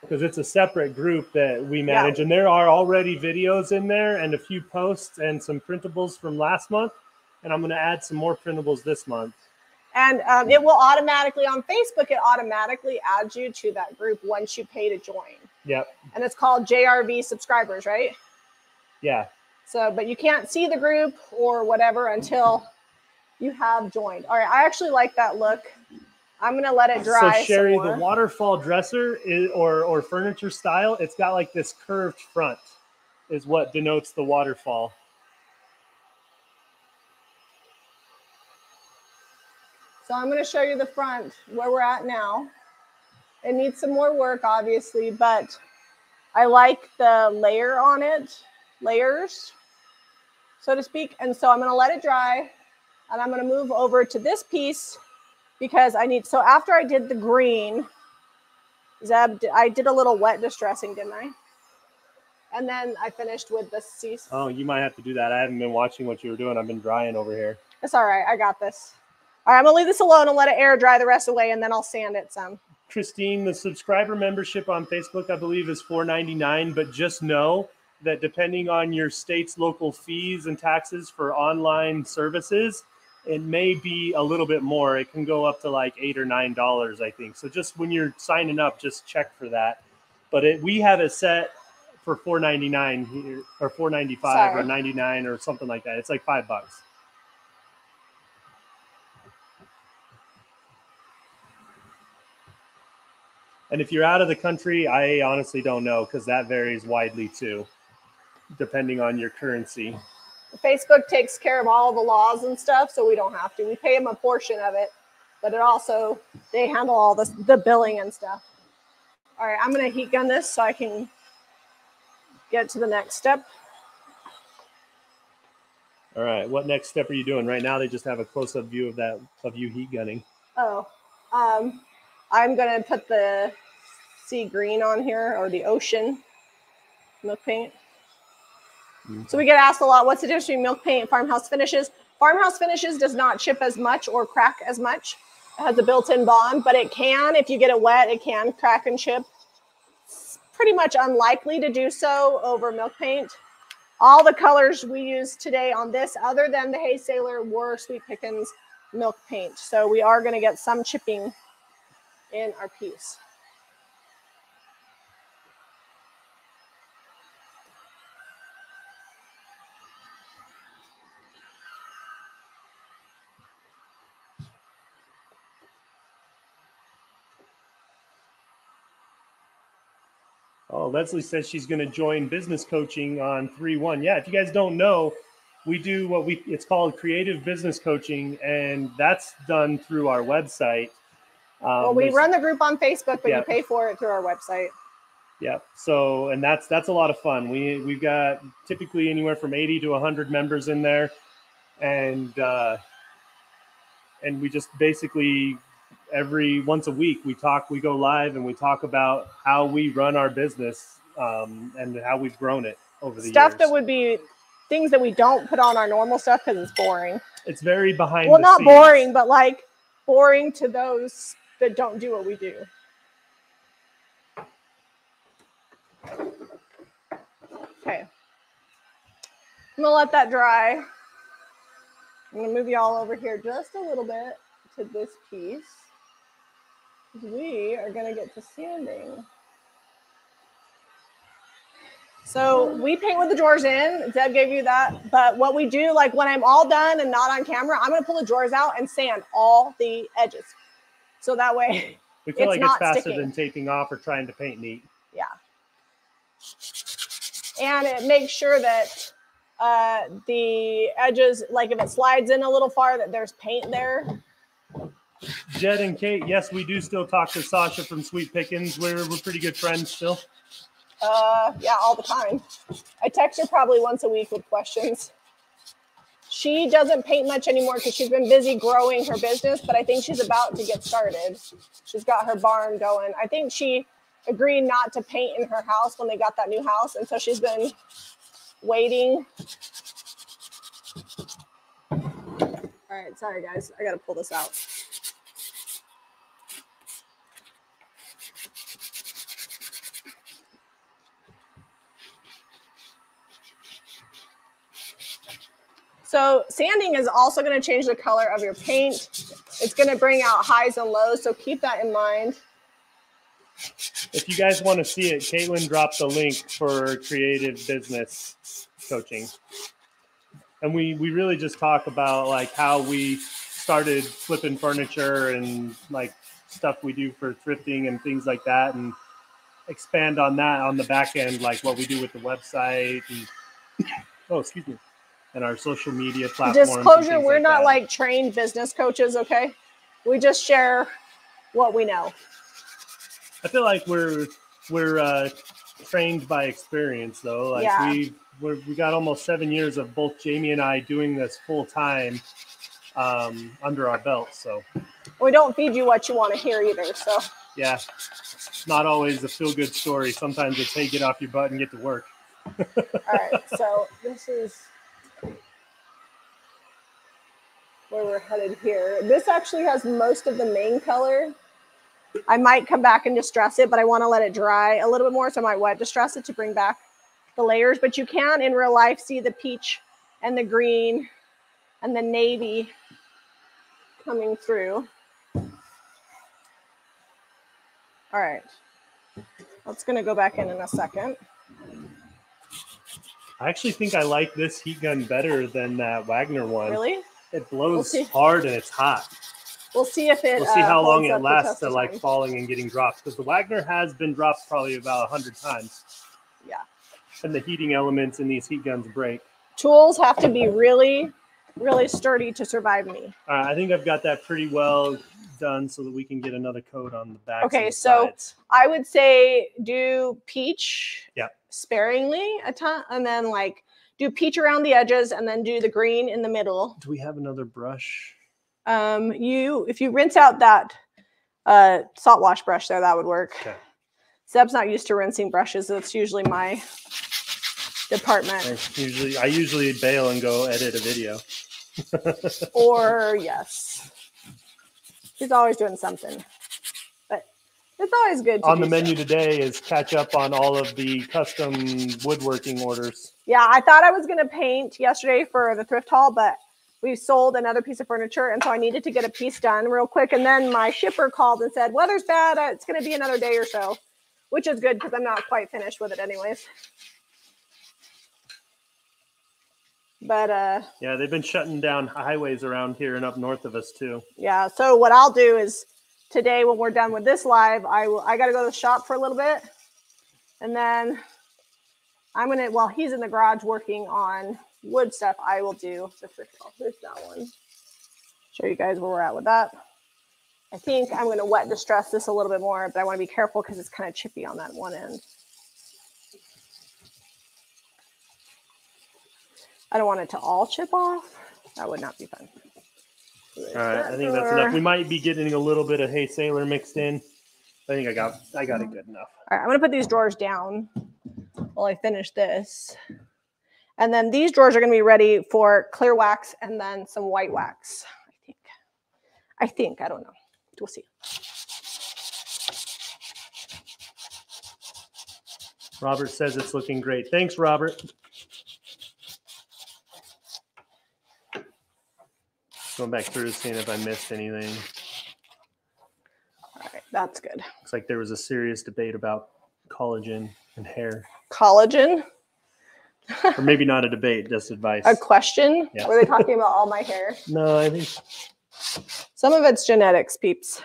because it's a separate group that we manage, and there are already videos in there and a few posts and some printables from last month, and I'm going to add some more printables this month. And um, it will automatically on Facebook, it automatically adds you to that group once you pay to join. Yep. And it's called JRV subscribers, right? Yeah. So, but you can't see the group or whatever until you have joined. All right, I actually like that look. I'm gonna let it dry. So Sherry, the waterfall dresser is, or or furniture style, it's got like this curved front, is what denotes the waterfall. So I'm gonna show you the front where we're at now. It needs some more work, obviously, but I like the layer on it, layers, so to speak. And so I'm going to let it dry and I'm going to move over to this piece because I need, so after I did the green, Zeb, I did a little wet distressing, didn't I? And then I finished with the cease. Oh, you might have to do that. I haven't been watching what you were doing. I've been drying over here. It's all right. I got this. All right, I'm gonna leave this alone and let it air dry the rest away, and then I'll sand it some. Christine, the subscriber membership on Facebook, I believe, is $4.99. But just know that depending on your state's local fees and taxes for online services, it may be a little bit more. It can go up to like eight or nine dollars, I think. So just when you're signing up, just check for that. But it, we have it set for four ninety nine here, or four ninety five, or ninety nine, or something like that. It's like five bucks. And if you're out of the country, I honestly don't know because that varies widely too, depending on your currency. Facebook takes care of all the laws and stuff, so we don't have to. We pay them a portion of it, but it also they handle all the the billing and stuff. All right, I'm gonna heat gun this so I can get to the next step. All right, what next step are you doing? Right now, they just have a close-up view of that of you heat gunning. Oh, um, I'm gonna put the sea green on here or the ocean milk paint. So we get asked a lot, what's the difference between milk paint and farmhouse finishes? Farmhouse finishes does not chip as much or crack as much. It has a built-in bond, but it can, if you get it wet, it can crack and chip. It's pretty much unlikely to do so over milk paint. All the colors we use today on this, other than the Hey Sailor, were Sweet Pickins milk paint. So we are going to get some chipping in our piece. Oh, Leslie says she's going to join business coaching on 3 1. Yeah, if you guys don't know, we do what we it's called creative business coaching, and that's done through our website. Um, well, we run the group on Facebook, but Yeah. you pay for it through our website. Yeah. So, and that's that's a lot of fun. We we've got typically anywhere from 80 to 100 members in there, and uh, and we just basically every once a week we talk, we go live, and we talk about how we run our business um, and how we've grown it over the years. Stuff years. that would be things that we don't put on our normal stuff because it's boring. it's very behind. well, not scenes. boring, but like boring to those that don't do what we do. Okay. I'm gonna let that dry. I'm gonna move y'all over here just a little bit to this piece. We are gonna get to sanding. So we paint with the drawers in. Deb gave you that. But what we do, like when I'm all done and not on camera, I'm gonna pull the drawers out and sand all the edges. So that way, We feel it's like it's faster sticking. than taping off or trying to paint neat. yeah. And it makes sure that uh, the edges, like if it slides in a little far, that there's paint there. Jed and Kate, yes, we do still talk to Sasha from Sweet Pickins. We're we're pretty good friends still. Uh, yeah, all the time. I text her probably once a week with questions. She doesn't paint much anymore because she's been busy growing her business, but I think she's about to get started. She's got her barn going. I think she agreed not to paint in her house when they got that new house, and so she's been waiting. All right, sorry guys, I gotta pull this out. So sanding is also going to change the color of your paint. It's going to bring out highs and lows, so keep that in mind. If you guys want to see it, Caitlin dropped the link for creative business coaching. And we, we really just talk about like how we started flipping furniture and like stuff we do for thrifting and things like that and expand on that on the back end, like what we do with the website and oh excuse me. And our social media platforms. Disclosure, we're not that. like trained business coaches, okay? We just share what we know. I feel like we're we're uh, trained by experience, though. Like Yeah. we we got almost seven years of both Jami and I doing this full time um, under our belt. So We don't feed you what you want to hear either. So yeah, it's not always a feel good story. Sometimes it's hey, get off your butt and get to work. all right. So this is where we're headed here. This actually has most of the main color. I might come back and distress it, but I want to let it dry a little bit more. So I might wet distress it to bring back the layers. But you can in real life see the peach and the green and the navy coming through. All right. That's going to go back in in a second. I actually think I like this heat gun better than that Wagner one. Really? It blows see. hard and it's hot. We'll see if it. We'll see uh, how long it lasts to like falling and getting dropped because the Wagner has been dropped probably about a hundred times. Yeah. And the heating elements in these heat guns break. Tools have to be really, really sturdy to survive me. All right, I think I've got that pretty well done so that we can get another coat on the back. Okay, so- I would say do peach. Yeah. Sparingly a ton, and then like do peach around the edges, and then do the green in the middle. do we have another brush? Um, you if you rinse out that uh salt wash brush there, that would work. Okay. Zeb's not used to rinsing brushes. That's usually my department. I usually I usually bail and go edit a video. or yes. He's always doing something. It's always good to on the do menu today is catch up on all of the custom woodworking orders. Yeah, I thought I was gonna paint yesterday for the thrift haul, but we sold another piece of furniture, and so I needed to get a piece done real quick. And then my shipper called and said, "Weather's bad. uh, It's gonna be another day or so," which is good because I'm not quite finished with it, anyways. But uh, Yeah, they've been shutting down highways around here and up north of us too. yeah, so what I'll do is today when we're done with this live, I will I gotta go to the shop for a little bit, and then I'm gonna while he's in the garage working on wood stuff, I will do the thrift haul. Oh, there's that one. Show you guys where we're at with that. I think I'm gonna wet distress this a little bit more, but I want to be careful because it's kind of chippy on that one end. I don't want it to all chip off. That would not be fun. All right, I think that's enough. We might be getting a little bit of Hey Sailor mixed in. I think I got I got it good enough. All right, I'm gonna put these drawers down while I finish this. And then these drawers are gonna be ready for clear wax and then some white wax, I think. I think, I don't know. We'll see. Robert says it's looking great. Thanks, Robert. Going back through seeing if I missed anything. All right, that's good. Looks like there was a serious debate about collagen and hair, Collagen, or maybe not a debate, just advice. a question. Yeah. Were they talking about all my hair? No, I think Some of it's genetics, peeps.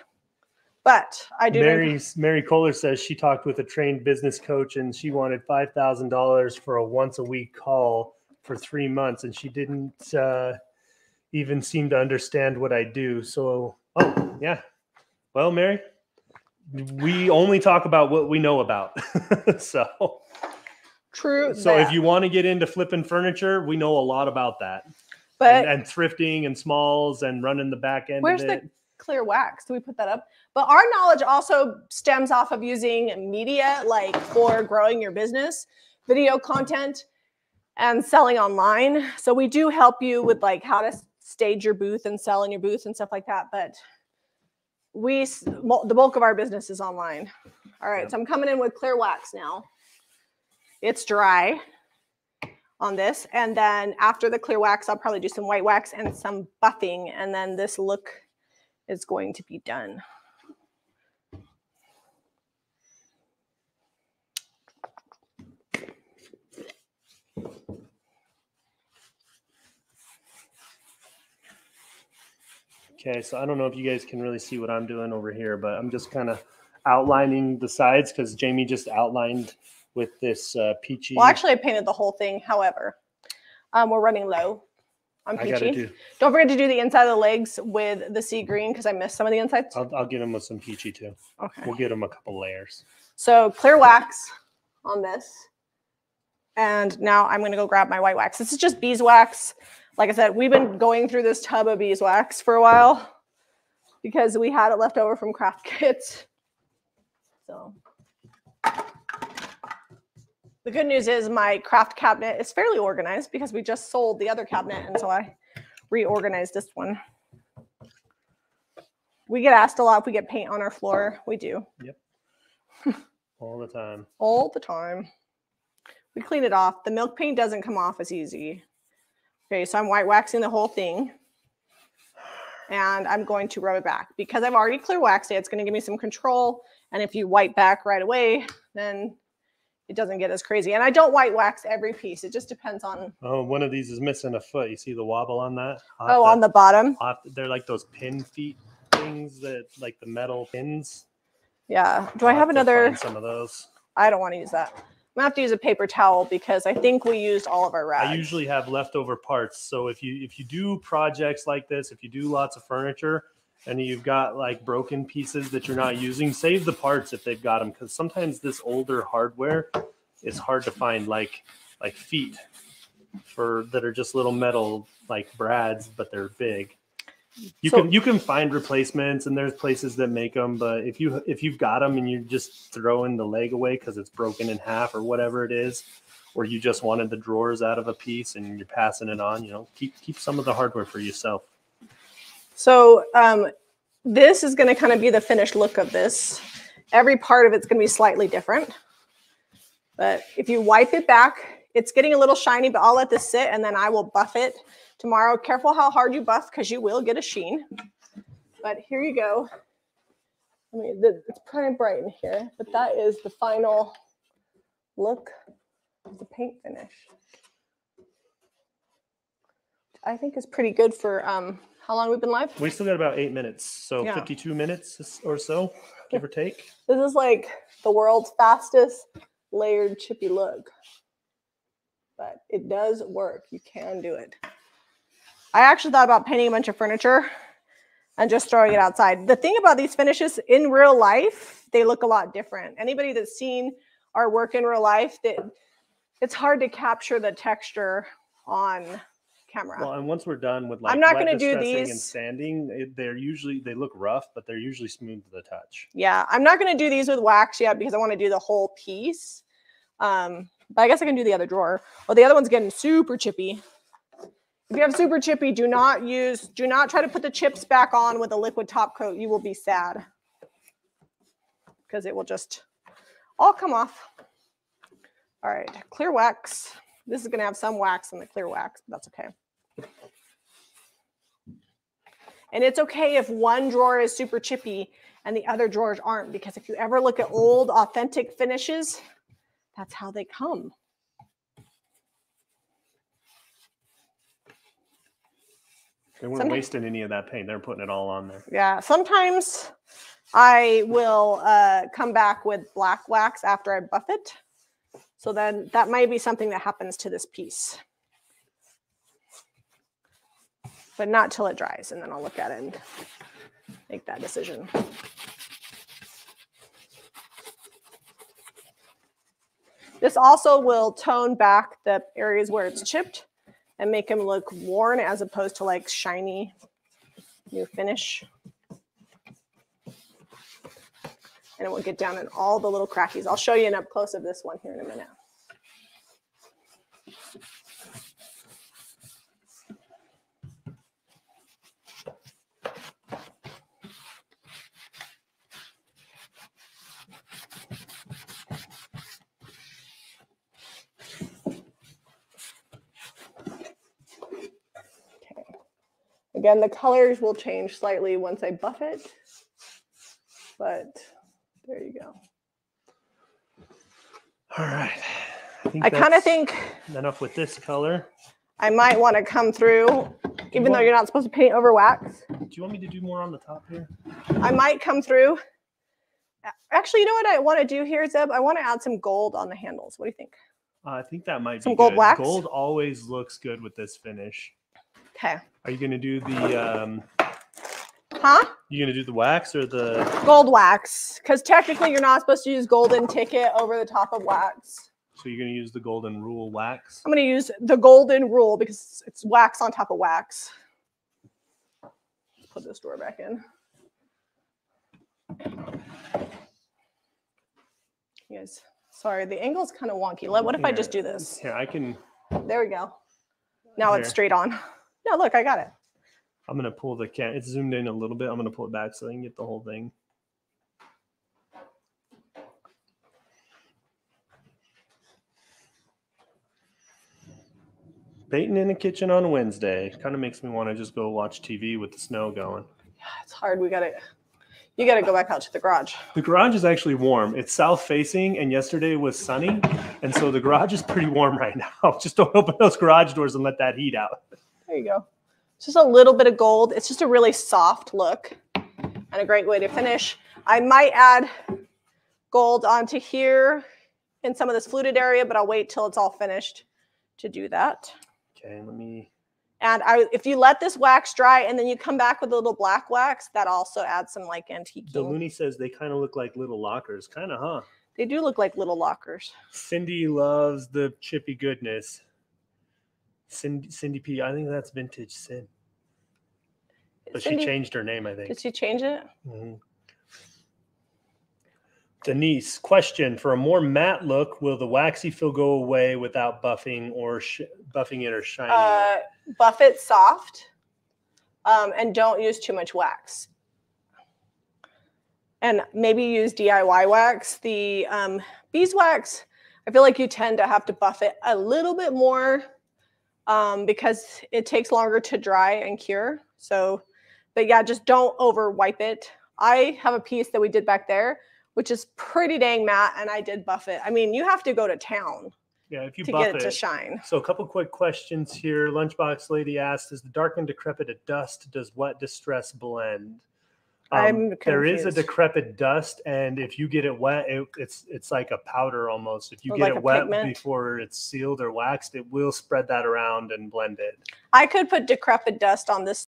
But I do Mary Mary Kohler says she talked with a trained business coach and she wanted five thousand dollars for a once a week call for three months, and she didn't uh, even seem to understand what I do. So, oh yeah, well, Mary, we only talk about what we know about. so, true. so if you want to get into flipping furniture, we know a lot about that, but and, and thrifting and smalls and running the back end Where's the clear wax? Do we put that up? But our knowledge also stems off of using media like for growing your business, video content, and selling online. So we do help you with like how to stage your booth and sell in your booth and stuff like that. But we the bulk of our business is online. All right, Yep. so I'm coming in with clear wax now. It's dry on this, and then after the clear wax, I'll probably do some white wax and some buffing, and then this look is going to be done. Okay, so I don't know if you guys can really see what I'm doing over here, but I'm just kind of outlining the sides because Jami just outlined with this uh, peachy. Well, actually, I painted the whole thing. However, um, we're running low on peachy. do. Don't forget to do the inside of the legs with the sea green because I missed some of the insides. I'll, I'll get them with some peachy too. Okay. We'll get them a couple layers. So clear wax on this. And now I'm gonna go grab my white wax. This is just beeswax. Like I said, we've been going through this tub of beeswax for a while because we had it left over from craft kits. So the good news is my craft cabinet is fairly organized because we just sold the other cabinet and so I reorganized this one. We get asked a lot if we get paint on our floor. We do Yep. all the time. all the time. We clean it off. The milk paint doesn't come off as easy. Okay, so I'm white waxing the whole thing. And I'm going to rub it back because I've already clear waxed it. It's going to give me some control. And if you white back right away, then it doesn't get as crazy. And I don't white wax every piece. It just depends on. Oh, one of these is missing a foot. You see the wobble on that? I'll Oh, to- on the bottom. I'll have to- they're like those pin feet things that like the metal pins. Yeah. Do I I'll have another? some of those? I don't want to use that. I'm gonna have to use a paper towel because I think we used all of our rags. I usually have leftover parts. So if you if you do projects like this, if you do lots of furniture and you've got like broken pieces that you're not using, save the parts if they've got them because sometimes this older hardware is hard to find like like feet for that are just little metal like brads, but they're big. You So- can you can find replacements and there's places that make them, but if you if you've got them and you're just throwing the leg away because it's broken in half or whatever it is, or you just wanted the drawers out of a piece and you're passing it on, you know, keep keep some of the hardware for yourself. So um, this is going to kind of be the finished look of this. Every part of it's going to be slightly different. But if you wipe it back, it's getting a little shiny, but I'll let this sit and then I will buff it tomorrow. Careful how hard you buff because you will get a sheen. But here you go. I mean, the, it's pretty bright in here, but that is the final look of the paint finish. I think is pretty good for um, how long we've been live. We still got about eight minutes, so Yeah. 52 minutes or so, give or take. This is like the world's fastest layered chippy look. But it does work. You can do it. I actually thought about painting a bunch of furniture and just throwing it outside. The thing about these finishes in real life, they look a lot different. Anybody that's seen our work in real life, that it's hard to capture the texture on camera. Well, and once we're done with like I'm not gonna do distressing and these. sanding, it, they're usually they look rough, but they're usually smooth to the touch. Yeah, I'm not going to do these with wax yet because I want to do the whole piece. Um, but I guess I can do the other drawer. Well, the other one's getting super chippy. If you have super chippy, do not use, do not try to put the chips back on with a liquid top coat. You will be sad because it will just all come off. All right, clear wax. This is going to have some wax in the clear wax, but that's okay. And it's okay if one drawer is super chippy and the other drawers aren't, because if you ever look at old authentic finishes, that's how they come. They weren't Sometimes- wasting any of that paint; they're putting it all on there. Yeah, sometimes I will uh, come back with black wax after I buff it. So then that might be something that happens to this piece. But not till it dries, and then I'll look at it and make that decision. This also will tone back the areas where it's chipped and make them look worn as opposed to like shiny new finish. And it will get down in all the little crackies. I'll show you an up close of this one here in a minute. Again, the colors will change slightly once I buff it, but there you go. All right. I, I kind of think enough with this color. I might want to come through, even though you're not supposed to paint over wax. Do you want me to do more on the top here? I might come through. Actually, you know what I want to do here, Zeb? I want to add some gold on the handles. What do you think? Uh, I think that might Some be gold good. wax? Gold always looks good with this finish. Okay. Are you gonna do the um Huh? you gonna do the wax or the Gold wax. Because technically you're not supposed to use golden ticket over the top of wax. so you're gonna use the golden rule wax? I'm going to use the golden rule because it's wax on top of wax. Put this door back in. Yes. Sorry, the angle's kind of wonky. What if I just do this? Here, I can There we go. Now it's straight on. No, look, I got it. I'm gonna pull the can it's zoomed in a little bit. I'm gonna pull it back so I can get the whole thing. Baiting in the kitchen on Wednesday kind of makes me want to just go watch TV with the snow going. Yeah, it's hard. We got to, you got to go back out to the garage. The garage is actually warm. It's south facing, and yesterday was sunny, and so the garage is pretty warm right now. Just don't open those garage doors and let that heat out. There you go. It's just a little bit of gold. It's just a really soft look and a great way to finish. I might add gold onto here in some of this fluted area, but I'll wait till it's all finished to do that. Okay, let me. And I, if you let this wax dry and then you come back with a little black wax, that also adds some like antique. The Looney says they kind of look like little lockers, kind of, huh? They do look like little lockers. Cindy loves the chippy goodness. Cindy, Cindy P. I think that's vintage Sin, but Cindy, she changed her name. I think. Did she change it? Mhm. Denise, question: For a more matte look, will the waxy fill go away without buffing or sh- buffing it or shining? Uh, buff it soft um, and don't use too much wax. And maybe use DIY wax. The um, beeswax, I feel like you tend to have to buff it a little bit more um, because it takes longer to dry and cure. So, but yeah, just don't over wipe it. I have a piece that we did back there, which is pretty dang matte, and I did buff it. I mean, you have to go to town yeah, if you to buff get it, it. to shine. So a couple quick questions here. Lunchbox lady asked: Is the dark and decrepit a dust? Does wet distress blend? Um, there is a decrepit dust, and if you get it wet, it, it's it's like a powder almost. If you Or get like it wet pigment? before it's sealed or waxed, it will spread that around and blend it. I could put decrepit dust on this.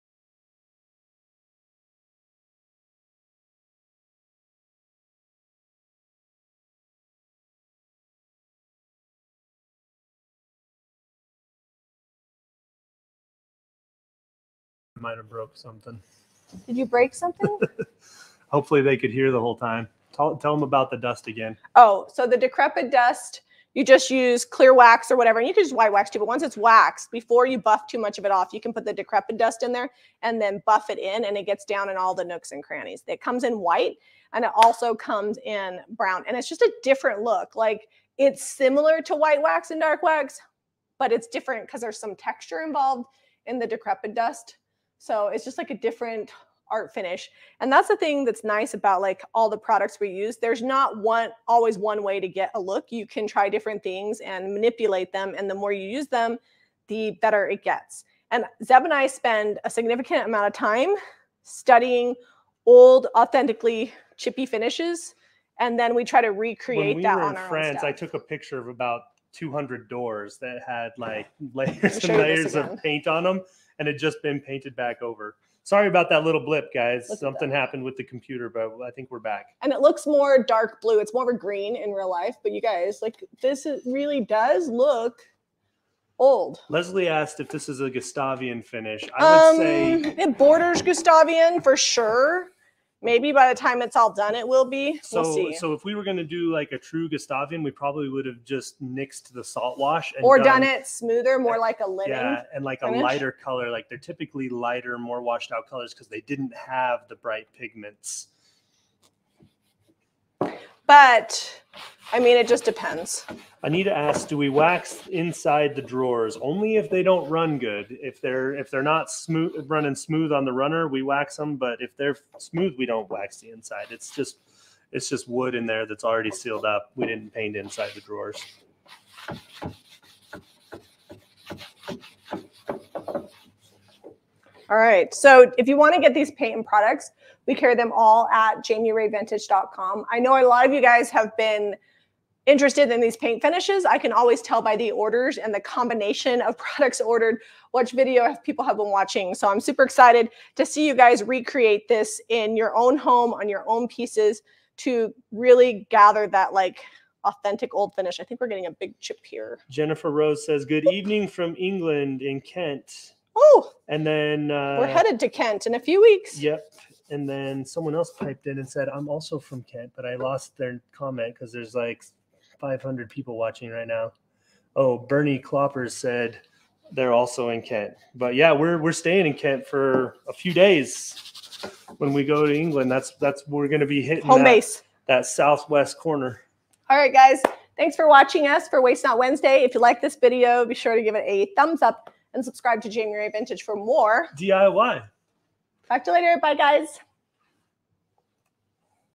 Might have broke something. Did you break something? Hopefully, they could hear the whole time. Tell, tell them about the dust again. oh, so the decrepit dust, you just use clear wax or whatever, and you can just white wax too. But once it's waxed, before you buff too much of it off, you can put the decrepit dust in there and then buff it in, and it gets down in all the nooks and crannies. It comes in white and it also comes in brown, and it's just a different look. Like it's similar to white wax and dark wax, but it's different because there's some texture involved in the decrepit dust. So it's just like a different art finish. And that's the thing that's nice about like all the products we use. There's not one always one way to get a look. You can try different things and manipulate them. And the more you use them, the better it gets. And Zeb and I spend a significant amount of time studying old, authentically chippy finishes. And then we try to recreate when we that were on in our France, I took a picture of about 200 doors that had like layers and layers of paint on them, and had just been painted back over. Sorry about that little blip, guys. Look Something happened with the computer, but I think we're back. and it looks more dark blue. It's more of a green in real life, but you guys, like this really does look old. Leslie asked if this is a Gustavian finish. I would say Um, it borders Gustavian for sure. Maybe by the time it's all done, it will be. so. we'll see. So if we were going to do like a true Gustavian, we probably would have just nixed the salt wash and or done it smoother, more like a linen. Yeah, and like a lighter color. Like they're typically lighter, more washed out colors because they didn't have the bright pigments. But I mean, it just depends. Anita asks, "Do we wax inside the drawers only if they don't run good? If they're if they're not smooth running smooth on the runner, we wax them. But if they're smooth, we don't wax the inside. It's just it's just wood in there that's already sealed up. We didn't paint inside the drawers. All right. So if you want to get these paint and products, we carry them all at jamirayvintage.com. I know a lot of you guys have been interested in these paint finishes, I can always tell by the orders and the combination of products ordered which video people have been watching. So I'm super excited to see you guys recreate this in your own home on your own pieces to really gather that like authentic old finish. I think we're getting a big chip here. Jennifer Rose says, "Good evening from England in Kent." Oh, and then uh, we're headed to Kent in a few weeks. Yep. And then someone else piped in and said, "I'm also from Kent," but I lost their comment because there's like 500 people watching right now. Oh, Bernie Kloppers said they're also in Kent. But yeah, we're we're staying in Kent for a few days when we go to England. That's that's we're going to be hitting home that, base that southwest corner. All right, guys. Thanks for watching us for Waste Not Wednesday. If you like this video, be sure to give it a thumbs up and subscribe to Jami Ray Vintage for more DIY. Talk to you later. Bye, guys.